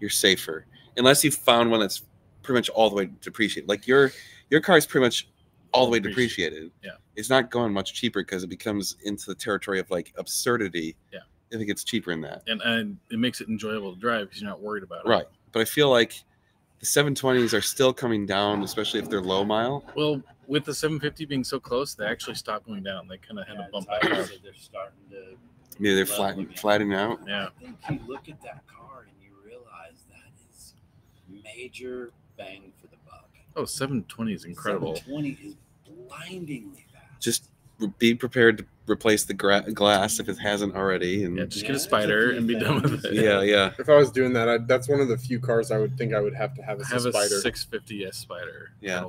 you're safer. Unless you found one that's pretty much all the way depreciated. Like your your car is pretty much all the way Depreciated. depreciated. Yeah. It's not going much cheaper because it becomes into the territory of like absurdity. Yeah. I think it's cheaper in that. and, and it makes it enjoyable to drive because you're not worried about it. Right. But I feel like the 720s are still coming down, especially if they're low mile. Well, with the 750 being so close, they actually stopped going down. They kind of had Yeah, to bump back Tyler they're starting to. Maybe they're level flatten, again. flattening out. Yeah. I think you look at that car and you realize that is major bang for the buck. Oh, 720 is incredible. 720 is blindingly fast. Just be prepared to replace the gra- glass if it hasn't already. And Yeah, yeah, just Yeah, get a there's a spider and be done with it. yeah, yeah. If I was doing that, I'd, that's one of the few cars I would think I would have to have as Have a a spider. 650S spider. Yeah.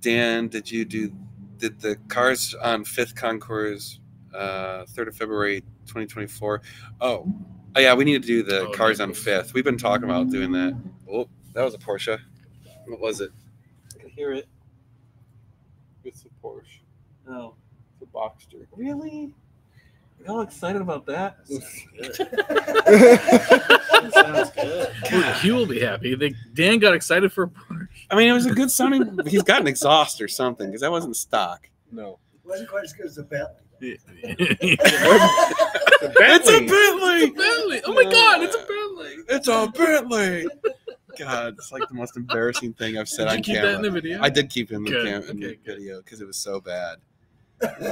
Dan, did you do did the cars on Fifth Concours, uh, third of February, 2024? Oh, oh yeah, we need to do the Oh, cars on Fifth. We've been talking about doing that. Oh, that was a Porsche. What was it? I can hear it. It's a Oh, It's a Boxster. really? You're all excited about that? That sounds good. That sounds good. Well, he will be happy. They, Dan got excited for a Porsche. I mean, it was a good sounding. He's got an exhaust or something because that wasn't stock. No. It Wasn't quite as good as the Bentley. The It's a Bentley. Bentley. Bentley. Oh my God, it's a Bentley. It's a Bentley. God, it's like the most embarrassing thing I've said Did on you keep camera. that in the video? I did keep it in the, Good, cam- in okay, good. video because it was so bad.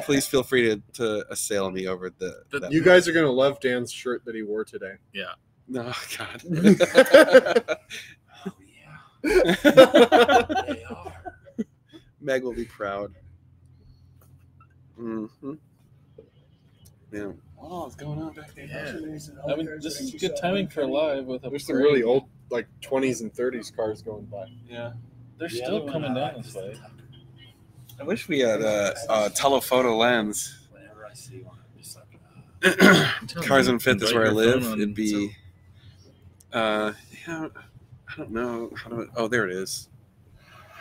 Please feel free to, to assail me over the. The- that- You guys are gonna love Dan's shirt that he wore today. Yeah. No, God. Oh yeah, they are. Meg will be proud. Mm-hmm. Yeah. Oh What is going on back there? Yeah. I mean, this is good timing for a live with a There's some really old, like 20s and 30s cars going by. Yeah. They're The still other coming down this way. The Tucker. I wish we had a, a telephoto lens. Whenever I see one, I'm just like, uh, I'm Cars you, and Fifth is where I live. It'd be, uh, yeah, I don't know how to. Oh, there it is.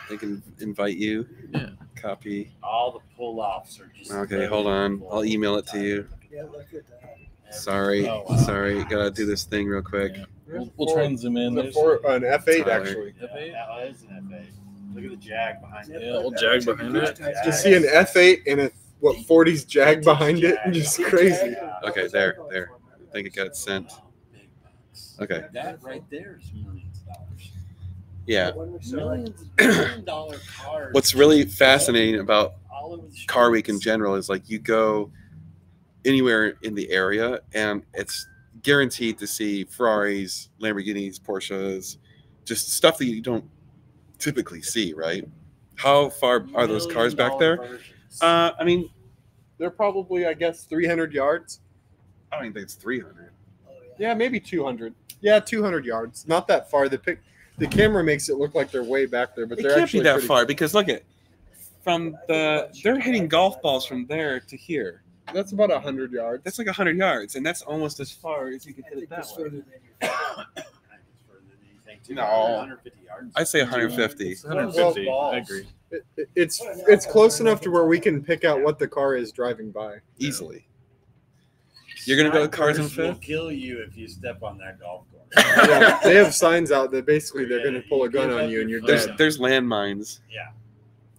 They can invite you. Yeah. Copy. all the pull offs are just. Okay, hold on. I'll email it to you. Yeah, look at that. Sorry, Oh, wow. sorry. Gotta do this thing real quick. Yeah. We'll, we'll try and zoom in. The There's- four, an F8 Tyler. actually. Yeah, F8? that is an F8. Look at the Jag behind it. Yeah, old Jag behind it. You see an F8 and a what 40s Jag behind it? Just crazy. Okay, there, there. I think it got sent. Big bucks. Okay. That right there is millions of dollars. Yeah. Millions of million dollar. What's really fascinating about all over the Car Week in general is like you go anywhere in the area and it's guaranteed to see Ferraris, Lamborghinis, Porsches, just stuff that you don't typically see, right? How far are those cars back there? Uh, I mean, They're probably, I guess, 300 yards. I don't even think it's 300. Yeah, maybe 200. Yeah, 200 yards. Not that far. The pic, the camera makes it look like they're way back there, but It they're can't be actually that pretty- far because look at from the they're hitting golf balls from there to here. That's about 100 yards. That's like 100 yards, and that's almost as far as you can hit it think that way. No. 150 yards. I'd say 150. It's 150. I agree. It- it- it's it's close enough to where we can pick out what the car is driving by. Easily. You're gonna go to Cars and Snipers will Fifth? kill you if you step on that golf course. Yeah, they have signs out that basically they're going to pull a gun on you and you're There's dead. there's landmines. Yeah.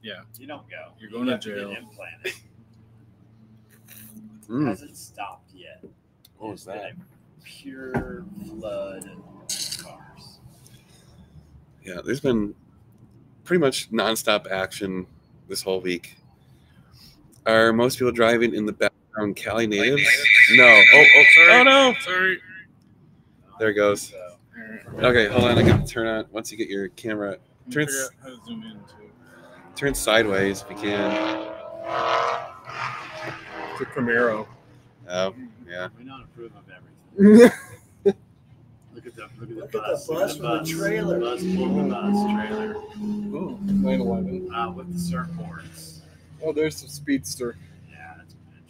Yeah. You don't go. You're You going to have get jail. implanted. Mm. hasn't stopped yet. What was It's been that? a Pure flood of cars. Yeah, there's been pretty much nonstop action this whole week. Are most people driving in the background Cali natives? No. Oh, oh, oh Sorry. oh no! Sorry. There it goes. Okay, hold on. I got to turn on. Once you get your camera, Turn Figure s- how to zoom in too. turn sideways if you can. It's a Camaro. Oh, yeah. we don't approve of everything. That's Look at the look at the Look at the bus. bus with the trailer. Bus pulling the bus trailer oh, 911. uh, with the surfboards. Oh, there's some speedster. Yeah, that's good.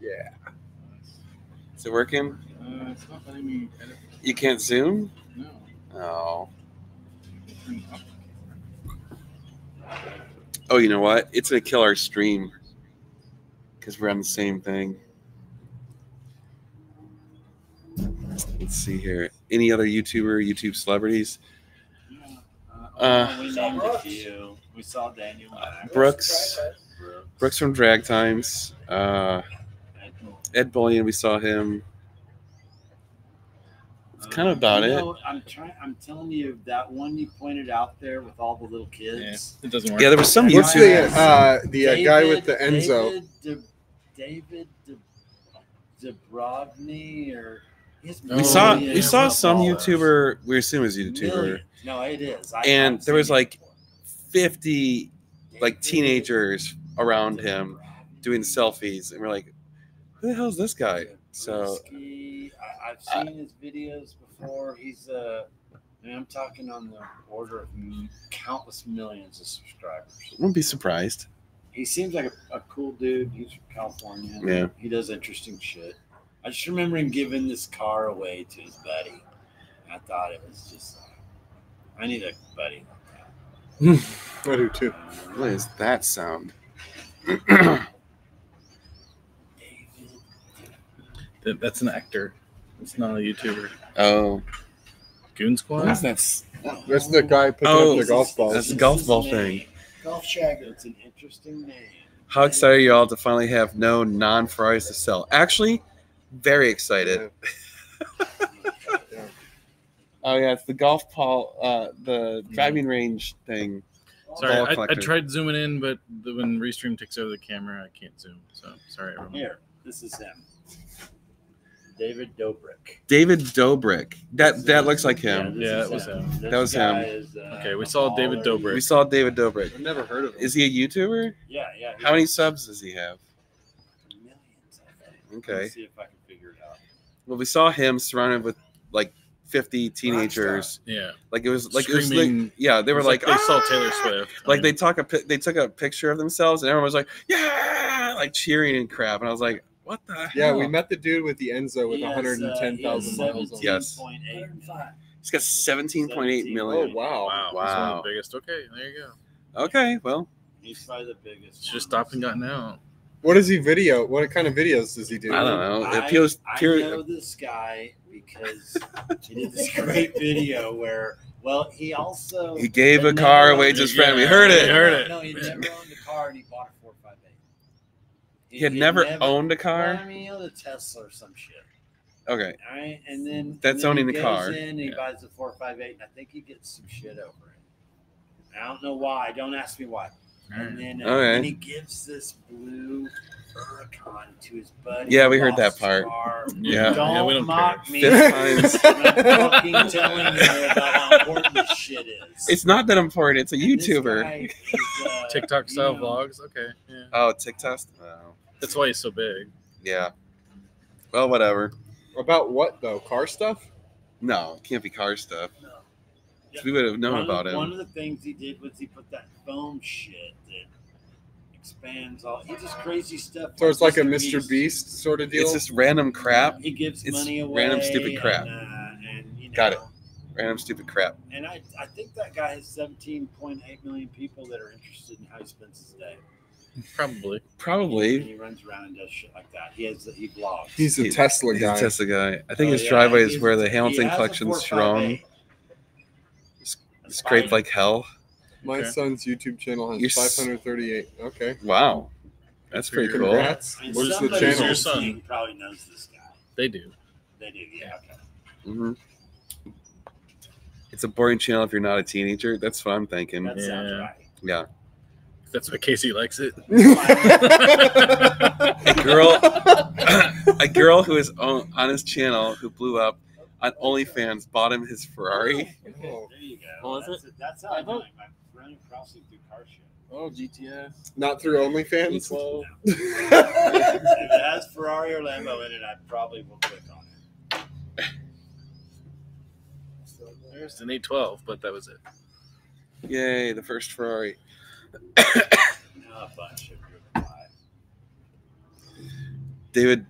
Yeah. Is it working? Uh, it's not letting me edit. You can't zoom? No. Oh. Oh, you know what? It's gonna kill our stream because we're on the same thing. Let's see here. Any other YouTuber, YouTube celebrities? Uh, Uh, we named a few. We saw Daniel Mac. Brooks, Brooks. Brooks from Drag Times, uh, Ed Bolian. We saw him. It's kind of about Uh, you it. I'm trying. I'm telling you that one you pointed out there with all the little Yeah, kids. it doesn't work. Yeah, there was some What's YouTube. the uh, the uh, guy with the Enzo? David De, David De, Dubrovny or We saw we saw some followers. YouTuber. We assume is YouTuber. Millions. No, it is. I, And there was like before. 50 like teenagers around him doing selfies, and we're like, "Who the hell is this guy?" So I, I've seen his videos before. He's uh, I mean, I'm talking on the order of m- countless millions of subscribers. Wouldn't be surprised. He seems like a, a cool dude. He's from California. Yeah. He does interesting shit. I just remember him giving this car away to his buddy. I thought it was just, I need a buddy like that. I do too. What is that sound? That, that's an actor. It's not a YouTuber. oh, Goon Squad. what is that? s- That's the guy picking Oh, up the golf ball. That's a golf ball thing. Golf shagger. It's an interesting name. How excited are you all to finally have no non Ferraris to sell? Actually, very excited. Oh yeah, it's the golf ball, uh, the driving range thing. Sorry, I, I tried zooming in, but the, when Restream takes over the camera, I can't zoom. So sorry, everyone. Here, this is him. David Dobrik. David Dobrik. That that looks like him. this Yeah, is it was him. This That was him. Is, uh, Okay, we saw David. Dobrik. We saw David Dobrik. I've never heard of him. Is he a YouTuber? Yeah, yeah. How many subs does he have? Millions, I think. Okay. See if I can figure it out. Well, we saw him surrounded with like 50 teenagers. Yeah. Like it was like it was like, yeah, they were It's like, they saw "Ah!" Taylor Swift. Like they talk a pi- they took a picture of themselves and everyone was like, yeah, like cheering and crap. And I was like, what the hell? Yeah, we met the dude with the Enzo with He has, uh, 110,000 he miles on it. Yes. 17.8 105. He's got 17.8 Oh, million. wow. Wow. He's one Wow. of the biggest. Okay, there you go. Okay, well, He's probably the biggest. Should have one. stopped and gotten out. What does he video? What kind of videos does he do? I don't know. I, It appeals I pure. know this guy because he did this great video where, well, he also He gave a car away to his Yeah, friend. We heard it. heard it. No, he never owned a car and he bought a 458. He had never owned a car. I mean, he owned a Tesla or some shit. Okay. All right, and then That's and then owning he the goes car. In, he Yeah. buys a four five eight, and I think he gets some shit over it. I don't know why. Don't ask me why. And then uh, Okay. and he gives this blue Huracan to his buddy. Yeah, we heard that part. car. Yeah. Don't, Yeah, we don't mock care. me. Fifth times. I'm fucking telling you about how important this shit is. It's not that important. It's a And YouTuber. is, uh, TikTok style you know, vlogs. Okay. Yeah. Oh, TikTok. Oh, That's why he's so big. yeah. Well, whatever. About what though? Car stuff? No, it can't be car stuff. No. We would have known one about of, him. One of the things he did was he put that foam shit that expands all. He does crazy stuff. So it's like a Mr. Beast sort of deal. It's just random crap. He gives It's money away. random stupid crap. And, uh, and, you know, Got it. Random stupid crap. And I, I think that guy has 17.8 million people that are interested in how he spends his day. Probably. And Probably. he runs around and does shit like that. He has he vlogs. He's a He- Tesla He's guy. a Tesla guy. I think Oh, his yeah, driveway is where the Hamilton has a collection's from. 458. A Scraped Spider. like hell. My Okay. son's YouTube channel You're has 538. Okay. Wow. That's pretty cool. Congrats. I mean, What is the channel? Your son. Probably knows this guy. They do. They do, yeah. Okay. hmm It's a boring channel if you're not a teenager. That's what I'm thinking. That Yeah. right. Yeah. That's why Casey likes it. A girl, a girl who is on, on his channel who blew up on OnlyFans bought him his Ferrari. Oh. There you go. Oh, is that's, that's how I know. I'm running crossing through car shit. Oh, GTS. Not through OnlyFans. Well, if it has Ferrari or Lambo in it, I probably will click on it. there's an 812, but that was it. Yay, the first Ferrari. No, a bunch of driven by. David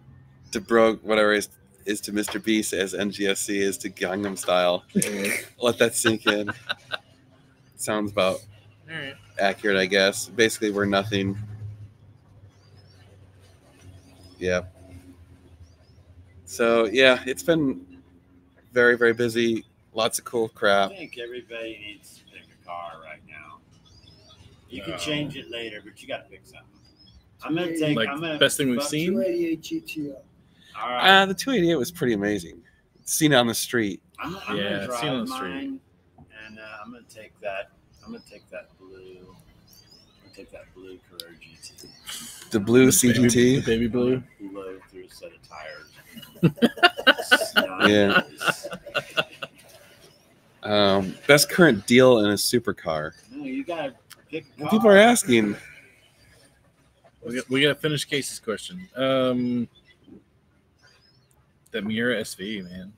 DeBroke, whatever is is to Mr. Beast as NGSC is to Gangnam Style. Let that sink in. Sounds about All right. accurate, I guess. Basically, we're nothing. Yeah. So yeah, it's been very very busy. Lots of cool I crap. think everybody needs to pick a car right now. You can No. change it later, but you got to pick something. I'm gonna take. Like I'm gonna best thing we've seen? 288 GTO. All right. Uh, the 288 was pretty amazing. Seen on the street. I'm, I'm Yeah, gonna seen on drive the street. mine, and uh, I'm gonna take that. I'm gonna take that blue. I'm gonna take that blue Carrera GT. The blue The baby- CGT. the baby blue. Blow through a set of tires. Yeah. Um, best current deal in a supercar. No, you gotta pick. A Well, car. people are asking. We got, we got to finish Casey's question. Um, that Miura SV, man.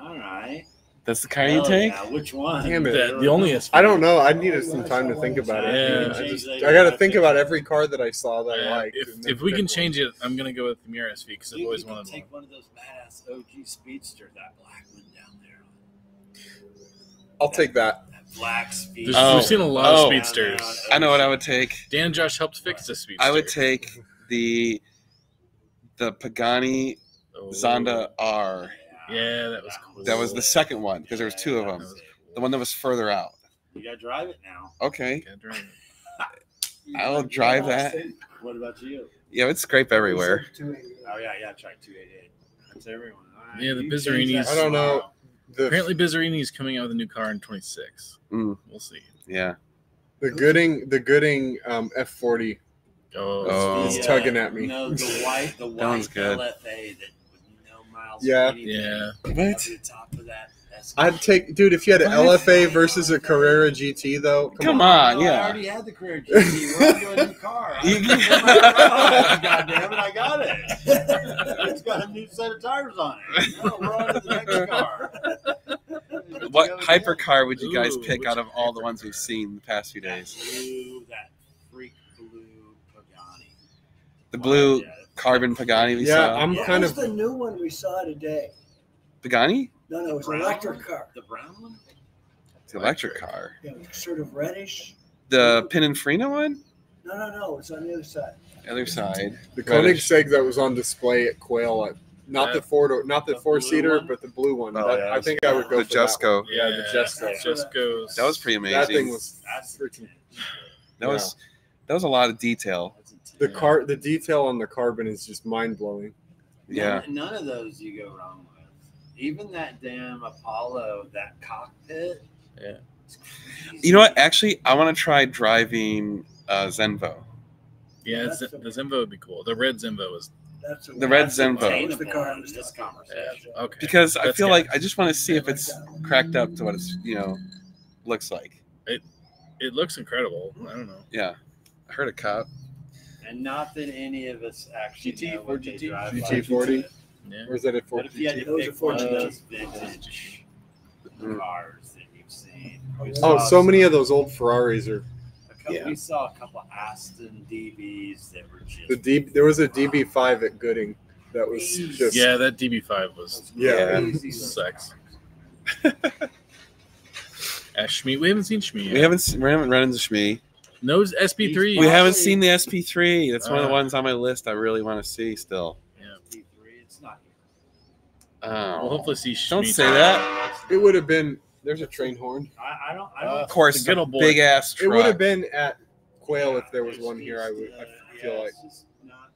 All right. That's the car you take. yeah, Which one? Damn it. the, the only SV. I don't know. I needed some time to think about it. Yeah. I, just. I got to think about every car that I saw that I Yeah, liked. if, if we can one. change it, I'm gonna go with the Miura SV because I've always you can wanted one. take one of those badass OG Speedster, that black one down there. I'll take that. That black Speedster. Oh. We've seen a lot Oh. of speedsters. I know what I would take. Dan and Josh helped fix the speedster. I would take the the Pagani Oh. Zonda R. Yeah, that was cool. That was the second one because there was two of them. was. The one that was further out. You gotta drive it now. Okay, drive it. I'll drive that. What about you? Yeah, it would scrape everywhere. 288. Oh yeah, yeah. Try 288. That's everyone. All right, Yeah, the you Bizzarini's- I don't know. The Apparently, Bizzarini is coming out with a new car in 26. Mm. We'll see. Yeah. the Gooding the Gooding um, F40 Oh, Oh. is The, uh, tugging at me. No, the white, the white one's good. LFA that with no miles. Yeah. Yeah. up What? to the top of that S. I'd take, dude. If you had an LFA versus a Carrera GT, though, come, Come on. on, No, I already had the Carrera GT. We're on to a new car. I- You- God damn it, I got it. It's got a new set of tires on it. No, we're on to the next car. What hypercar would you guys Ooh, pick out of all the ones we've seen the past few That days? blue, that freak blue Pagani. The blue Yeah. Carbon Pagani we Yeah, saw. I'm What kind was of. the new one we saw today? Pagani? No, no, it was an Brown electric one? car. The brown one? It's the electric car. Yeah, sort of reddish. The Pininfarina one? No, no, no, it's on the other side. Other side. The Reddish. Koenigsegg that was on display at Quail, at, not the four door, not the, the four seater, one? but the blue one. Oh, That- yeah, I think I would go The for that one. Jesko. Yeah, the Jesko. Just goes. That was pretty amazing. That thing was That's freaking. that was that was a lot of detail. The car, the detail on the carbon is just mind blowing. Yeah. None, none of those you go wrong with. Even that damn Apollo, that cockpit. Yeah. You know what? Actually, I want to try driving uh, Zenvo. Yeah, it's, That's the the- Zenvo would be cool. The red Zenvo was That's The red That's Zenvo. Was the attainable car I in was this talking about. conversation. okay because I feel good. like I just want to see I if it's that one. cracked up to what it's you know looks like. It it looks incredible. I don't know. Yeah, I heard a cop. And not that any of us actually GT know what they 40, drive GT like. 40? Yeah. Or is that at But if you had to Those are pick one of those vintage Mm. cars that you've seen. we Oh, saw so many of those old Ferraris are a couple, Yeah. We saw a couple Aston DBs that were just the D. There was a DB5 at Gooding that was just Yeah, that DB5 was Yeah. crazy sex. Ash Shmee. We haven't seen Shmee yet. We haven't se- we haven't run into Shmee. No SP3. We haven't seen the SP3. That's one of the Uh. ones on my list I really want to see still. D3. It's not Oh, We'll hopefully see Shmee. Don't say that. It would have been. There's a train horn. I, I don't. I Uh, don't. Of course, It's a good big ass Truck. It would have been at Quail if there was one here. I would. I feel uh, like. it's just not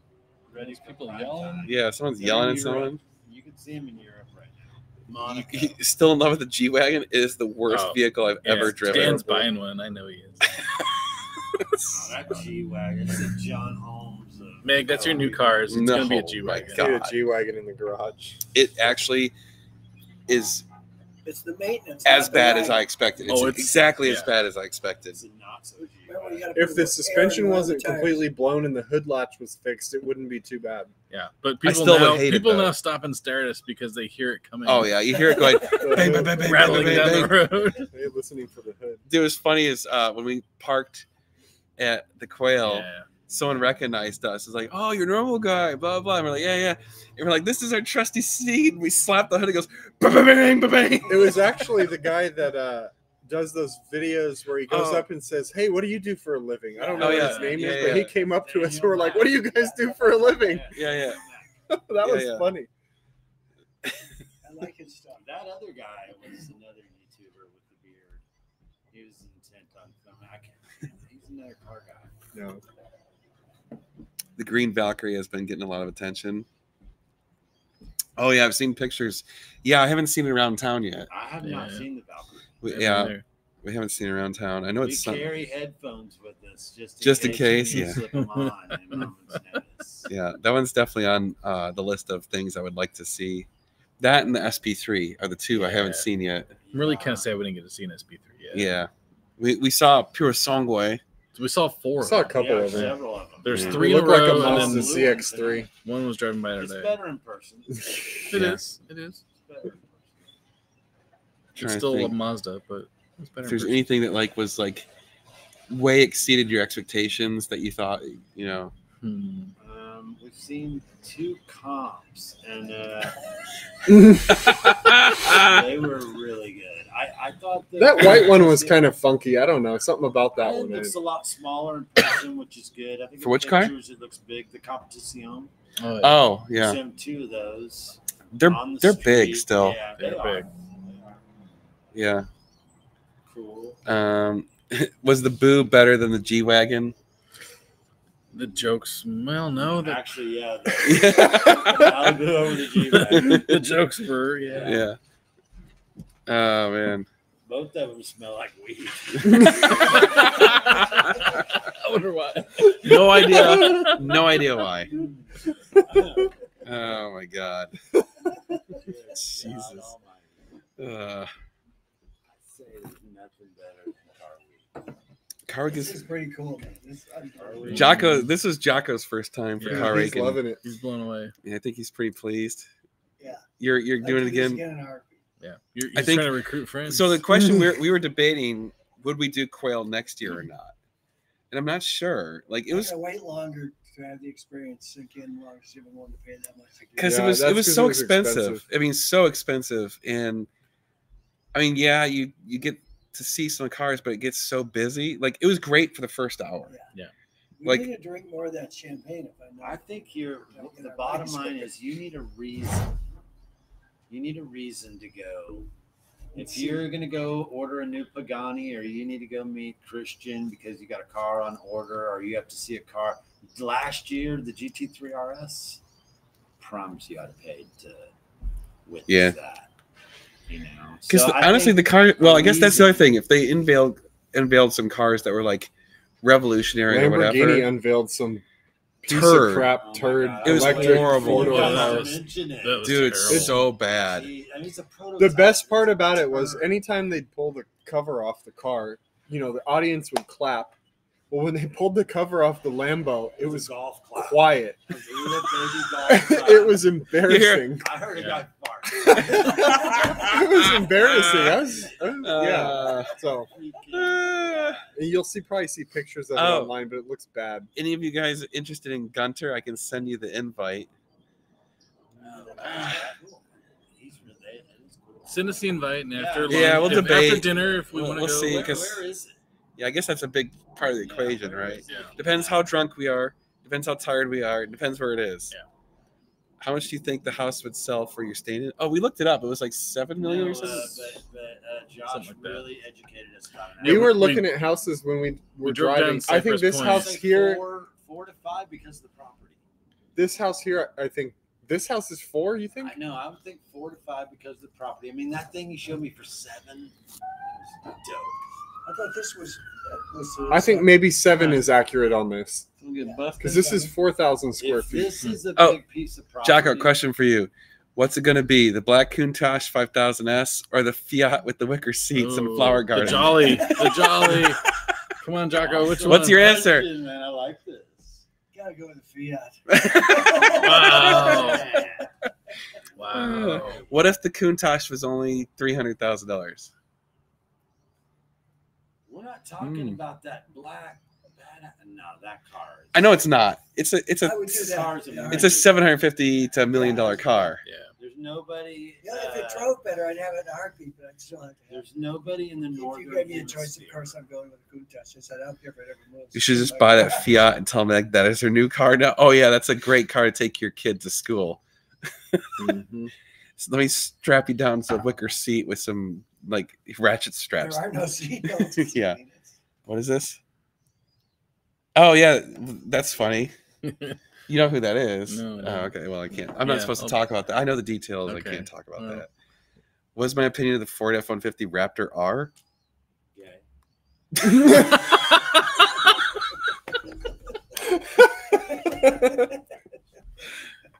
ready People yelling? Yeah, someone's They're yelling in at someone. You can see him in Europe right now. You- Monaco. you- Still in love with the G wagon is the worst Oh, vehicle I've Yeah, ever driven. Dan's buying one. I know he is. Oh, that G wagon. It's a John Holmes. Of, Meg, that's your new cars. It's gonna be a No, my wagon. God. See a G wagon in the garage. It actually is It's the maintenance. as not the bad as I ride. expected. It's, Oh, it's- exactly as yeah. bad as I expected. It's a not so G Remember, you wagon. gotta put If the little suspension air in wasn't the tires. completely blown and the hood latch was fixed, it wouldn't be too bad. Yeah, but people still would now hate it, people though. now stop and stare at us because they hear it coming. Oh yeah, you hear it going The bang, bang, hood- bang, bang, rattling bang, down bang, the road. They're listening for the hood. It was funny is uh, when we parked at the Quail, Yeah. someone recognized us. It's like, "Oh, you're a normal guy." Blah blah. And we're like, "Yeah, yeah." And we're like, "This is our trusty seed." And we slap the hood. It goes bang, bang, bang, bang, bang. It was actually the guy that uh, does those videos where he goes Oh. up and says, "Hey, what do you do for a living?" I don't know Oh, what his name Yeah, is, but yeah. he came up to us and we're like, "What do you guys do for a living?" Yeah, yeah. that Yeah, was yeah. funny. I like his stuff. That other guy was another YouTuber with the beard. He was intent on filming. I can't. He's another car guy. No, The green Valkyrie has been getting a lot of attention. Oh yeah, I've seen pictures. Yeah, I haven't seen it around town yet. I have not seen the Valkyrie. We, yeah, been there. we haven't seen it around town. I know We it's some, carry headphones with us just in Just in case, case, we yeah. Slip 'em on at a moment's notice. yeah, that one's definitely on uh, the list of things I would like to see. That and the SP3 are the two I haven't seen yet. I'm really kind of sad we didn't get to see an SP3 yet. Yeah, we, we saw Purosangue. We saw four. I saw a couple Yeah, of them. several of them. There's Yeah. three It in a looked like a and Mazda then CX-3. one was driving by It's today. better in person. It Yeah. is. It is. It's better in person. Trying It's still a. Mazda, but it's better. If there's person. anything that like was like way exceeded your expectations that you thought, you know. Hmm. Um, we've seen two comps, and uh, they were really good. I, I thought the, That white one was kind of funky. I don't know something about that one. It one. looks a lot smaller in person, which is good. I think For which car? pictures It looks big. The Competition. Oh, yeah. Oh yeah, Seen two of those. they're the they're big still. Yeah, they They're are. big. Are Yeah. Cool. Um, was the Boo better than the G wagon? the jokes. Well, no, the, Actually, yeah. the- I'll go over to G-Wagon. the jokes were yeah. yeah. Oh man. Both of them smell like weed. I wonder why. No idea. No idea why. Oh my god. Jesus. Uh, better than Car Week. This is is pretty cool, man. This, I'm, Mm. Jocko. This was Jocko's first time for Yeah, Car He's loving it. He's blown away. I think he's pretty pleased. Yeah. You're you're I'd doing it do this again. In a heartbeat. Yeah, you're, I think- trying to recruit friends. So the question we we were debating: would we do quail next year or not? And I'm not sure. Like it was gotta wait longer to have the experience sink in longer to even want to pay that much. to because Yeah, it was it that's was 'cause so it was expensive. expensive. I mean, so expensive. And I mean, yeah, you you get to see some cars, but it gets so busy. Like it was great for the first hour. Yeah, We like- need to drink more of that champagne if I know. I think you're Yeah, the bottom line is you need a reason. You need a reason to go. If you're gonna go order a new Pagani, or you need to go meet Christian because you got a car on order, or you have to see a car. Last year, the GT3 RS, promise you, I'd have paid to witness Yeah. that. You know, Because So I honestly, the car. Well, I guess that's the other thing. If they unveiled unveiled some cars that were like revolutionary or Lamborghini whatever, unveiled some piece Turd. of crap Oh turd God, It was electric horrible. four-door Yeah, cars. mention it. Dude, terrible. so bad. See, I mean, The best part about it was anytime they'd pull the cover off the car, you know, the audience would clap. Well, when they pulled the cover off the Lambo, it a was golf clap. quiet. It was a little baby golf clap. it was embarrassing. I heard a Yeah. guy fart. It was embarrassing. I was, I was- yeah. Uh, So uh, you'll see probably see pictures of it Oh. online, but it looks bad. any of you guys interested in Gunther? I can send you the invite. He's really- that is cool. Send us the invite, and after Yeah, lunch- we'll if- debate. after dinner if we We'll- want to we'll go. see, Where, 'cause- where is it? Yeah, I guess that's a big part of the equation, where right? is? Yeah. Depends how drunk we are. Depends how tired we are. Depends where it is. Yeah. How much do you think the house would sell for your staying in? Oh, we looked it up. It was like seven million No, or something. uh, but but uh, Josh Something like that. really educated us about it. We were we- looking at houses when we were drove down driving. I think this Point. house like here, four, four to five because of the property. this house here, I think this house is four. You think? I know. I would think four to five because of the property. I mean, that thing you showed me for seven was dope. I thought this was. Uh, was I think maybe seven is accurate on this because this is four thousand square If feet. this is a Oh, big piece of property, Jocko, question for you. What's it going to be? The black Countach 5000S or the Fiat with the wicker seats and flower garden? The Jolly. The Jolly. Come on, Jocko. Which What's one? your answer? Question, Man, I like this. Gotta go with the Fiat. Wow. Wow. what if the Countach was only $300,000? We're not talking Hmm. about that black. Bad, no, that car. Is, I know it's not. It's a it's a I would do that. Cars are Yeah, it's a 750 to a million dollar car. Yeah. There's nobody. Yeah, if it uh, drove better, I'd have it in a heartbeat, but I'd still have to have it. There's nobody in the If northern. you gave me a choice, of hemisphere. course, I'm going with a Countach. I said, I don't care if it ever moves. You should just buy that Fiat and tell them like that is her new car now. Oh yeah, that's a great car to take your kid to school. Mhm. So let me strap you down to a wicker seat with some like ratchet straps. There are no seatbelts. Yeah. What is this? Oh yeah, that's funny. You know who that is? No, I Oh, okay. Well, I can't. I'm not Yeah, supposed to I'll- talk about that. I know the details. I can't talk about well. that. What's my opinion of the Ford F-150 Raptor R? Okay.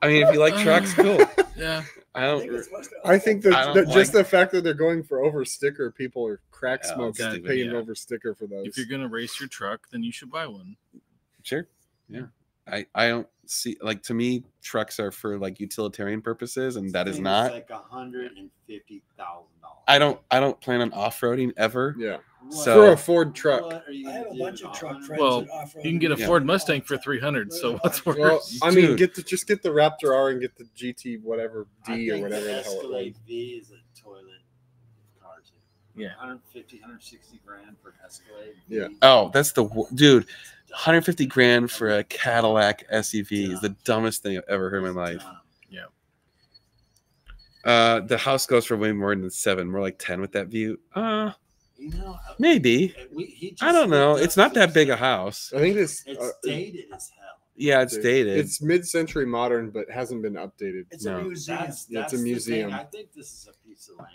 I mean, if you like trucks, cool. yeah. I I don't. think it's supposed to- I think that, I don't just like- the fact that they're going for over sticker, people are crack Yeah, smoking stupid, paying yeah. over sticker for those. If you're gonna race your truck, then you should buy one. Sure. Yeah. I I don't see like to me trucks are for like utilitarian purposes, and that is not. like a hundred and fifty thousand dollars. I don't. I don't plan on off roading ever. yeah, So- for a Ford truck. What are you I have a bunch of truck friends Well, You can get a Yeah. Ford Mustang for three hundred. So what's worse? Well, I mean, Dude. get the just get the Raptor R and get the GT whatever I D or whatever the the hell it was. Escalade V is a toilet car too. Yeah. 150, 160 grand for Escalade. Yeah. Oh, that's the dude. 150 grand for a Cadillac SUV is the dumbest thing I've ever heard in my life. Yeah. Uh, the house goes for way more than seven, more like 10 with that view. Uh, You know, maybe. we, he just I don't know. It's not that big a house. I think this. It's uh, dated as hell. Yeah, it's dated. It's mid-century modern, but hasn't been updated. It's No. a museum. That's, Yeah, it's a the thing. museum. I think this is a piece of land.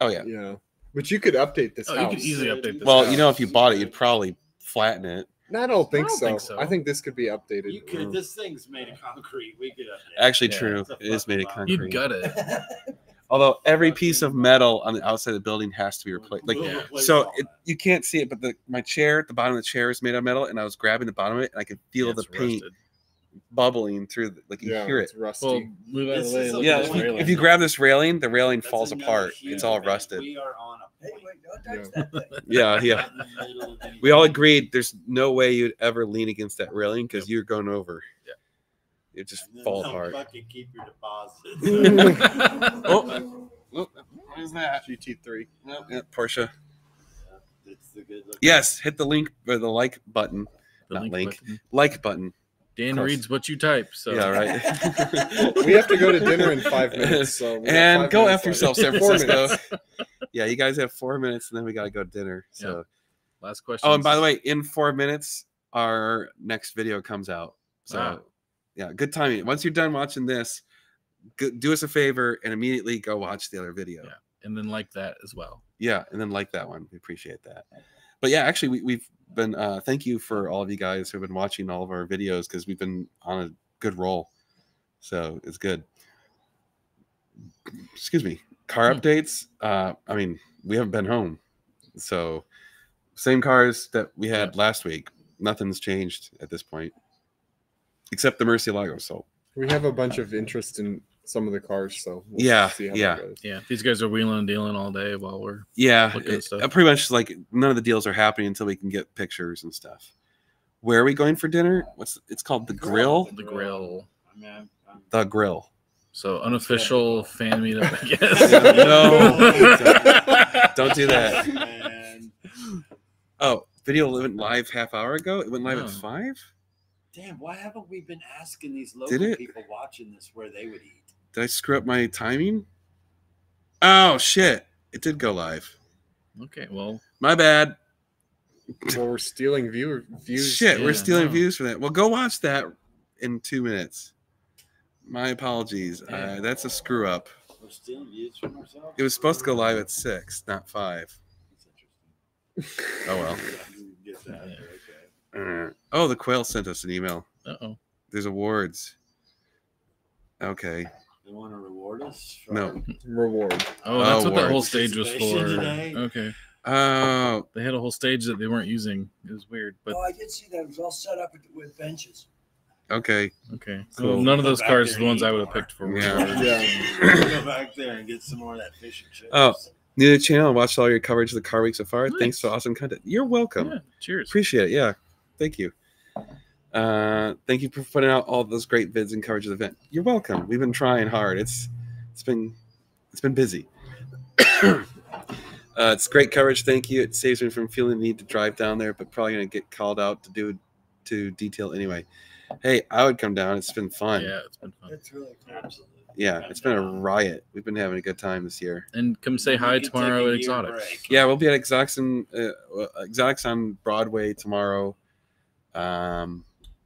oh yeah. Yeah, but you could update this Oh, you could easily update this. Well, house. you know, if you bought it, you'd probably flatten it. No, I don't think, I don't so. think so. I think this could be updated. You could. Mm. This thing's made of concrete. We could update. it. Actually, Yeah, true. it's a made of fucking concrete. You'd gut it. Although every piece of metal on the outside of the building has to be replaced. Like Yeah. so, it, you can't see it, but the my chair, the bottom of the chair is made of metal, and I was grabbing the bottom of it, and I could feel Yeah, the paint rusted. bubbling through. The, like you yeah, hear it. it's rusty. Well, move out of the way. is look a at Yeah, if you, if you grab this railing, the railing That's falls apart. huge It's all event. rusted. We are on a Hey, wait, Yeah. Yeah, yeah. in the middle of anything. We all agreed there's no way you'd ever lean against that railing because you're going over. Yeah. It just And fall they'll apart. Fucking keep your deposit. Oh. oh, what is that? GT3. Yeah, Porsche. It's the good. Yes, hit the link or the like button. The Not link. button. Like button. Dan reads what you type. So Yeah, right. We have to go to dinner in five minutes. So and five go after yourself, left. San Four Francisco. Yeah, you guys have four minutes, and then we got to go to dinner. So, Last question. oh, and by the way, in four minutes, our next video comes out. So, Ah. yeah, good timing. Once you're done watching this, do us a favor and immediately go watch the other video. Yeah. and then like that as well. Yeah, and then like that one. We appreciate that. But yeah, actually, we, we've been. Uh, thank you for all of you guys who have been watching all of our videos because we've been on a good roll. So it's good. Excuse me. Car Hmm. updates. Uh, I mean, we haven't been home, so same cars that we had last week. Nothing's changed at this point, except the Mercy Murcielago. So We have a bunch of interest in some of the cars, so we'll Yeah, see how yeah. Yeah, these guys are wheeling and dealing all day while we're Yeah, Look at it- stuff. uh, pretty much like none of the deals are happening until we can get pictures and stuff. Where are we going for dinner? What's it's called the grill? the grill. I mean, I'm, I'm The grill. So unofficial fan meetup, I guess. No, don't do that. Man, Oh, video went live half hour ago. It went live Oh. at five. damn, why haven't we been asking these Did local it? people watching this where they would eat? Did I screw up my timing? Oh shit! It did go live. okay, well, My bad. Well, we're stealing viewer views. Shit, we're stealing no. views for that. Well, go watch that in two minutes. My apologies. Uh, that's a screw up. We're stealing views from ourselves. It was supposed to go live at six, not five. That's interesting. Oh well. Get that. Uh, oh, the quail sent us an email. uh oh. There's awards. Okay. They want to reward us? For No. Reward. Oh, that's what that whole stage was Participation for. today. Okay. Oh, They had a whole stage that they weren't using. It was weird, but Oh, I did see that. It was all set up with, with benches. Okay. okay. Cool. Well, none of Go those back cars there are the ones and I would have more. picked for. Yeah. Yeah. Go back there and get some more of that fish and chips. Oh. New to the channel. Watched all your coverage of the car week so far. Nice. Thanks for awesome content. You're welcome. Yeah, cheers. Appreciate it. Yeah. Thank you. Uh, thank you for putting out all those great vids and coverage of the event. You're welcome. We've been trying hard. It's it's been it's been busy. uh, it's great coverage. Thank you. It saves me from feeling the need to drive down there, but probably gonna get called out to do to detail anyway. Hey, I would come down. It's been fun. Yeah, it's been fun. That's really cool. Absolutely. Yeah, it's been a riot. We've been having a good time this year. And come say hi tomorrow at year Exotics. break. Yeah, we'll be at Exotics, in, uh, uh, Exotics on Broadway tomorrow. Um,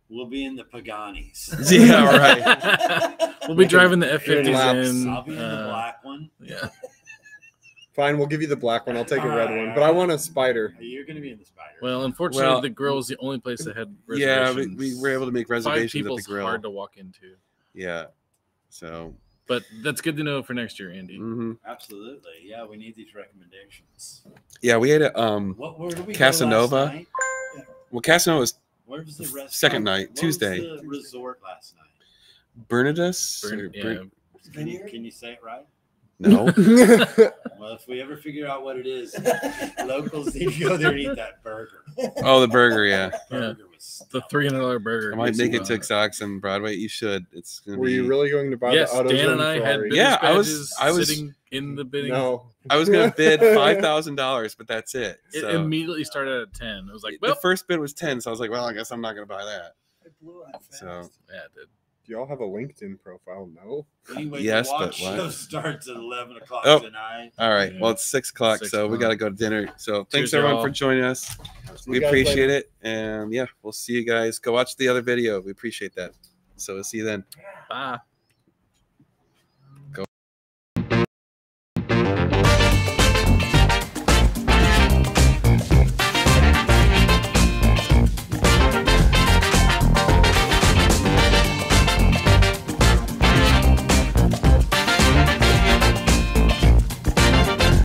We'll be in the Paganis. Yeah, right. we'll be driving the F fifties in. I'll be in the uh, black one. Yeah. Fine, we'll give you the black one. I'll take a red one, but I want a spider. You're going to be in the spider. Well, unfortunately, Well, the grill is the only place that had yeah, we, reservations. we were able to make Five reservations at people's the grill. hard to walk into. Yeah. So, But that's good to know for next year, Andy. mhm. Absolutely. Yeah, we need these recommendations. yeah, we had a um. What where did we Casanova? Go last night? Well, Casanova was Where was the restaurant? Second night, What was Tuesday. the resort last night. Bernardus. Burn- yeah, Bern- Can you, can you say it right? No. Well, if we ever figure out what it is, locals need to go there and eat that burger. oh, the burger. Yeah, Burger was the three hundred dollar burger. I might make it to Uh, Exotics on Broadway. You should. It's gonna Were be. you really going to buy Yes, the AutoZone Dan and I had Ferrari? bidders Yeah, I was- I was- sitting in the bidding. No. I was gonna bid five thousand dollars, but that's it. It immediately started at ten. It was like, the first bid was ten, so I was like, well, I guess I'm not gonna buy that. It blew out fast. So yeah, it did. Do y'all have a LinkedIn profile? No. Anyway, Yes, the but walk what? show starts at eleven o'clock Oh. tonight. all right, Yeah. well, it's six o'clock, Six so we gotta go to dinner. So thanks Cheers, everyone y'all. for joining us. See we appreciate later. it, and yeah, we'll see you guys. Go watch the other video. We appreciate that. So we'll see you then. Bye.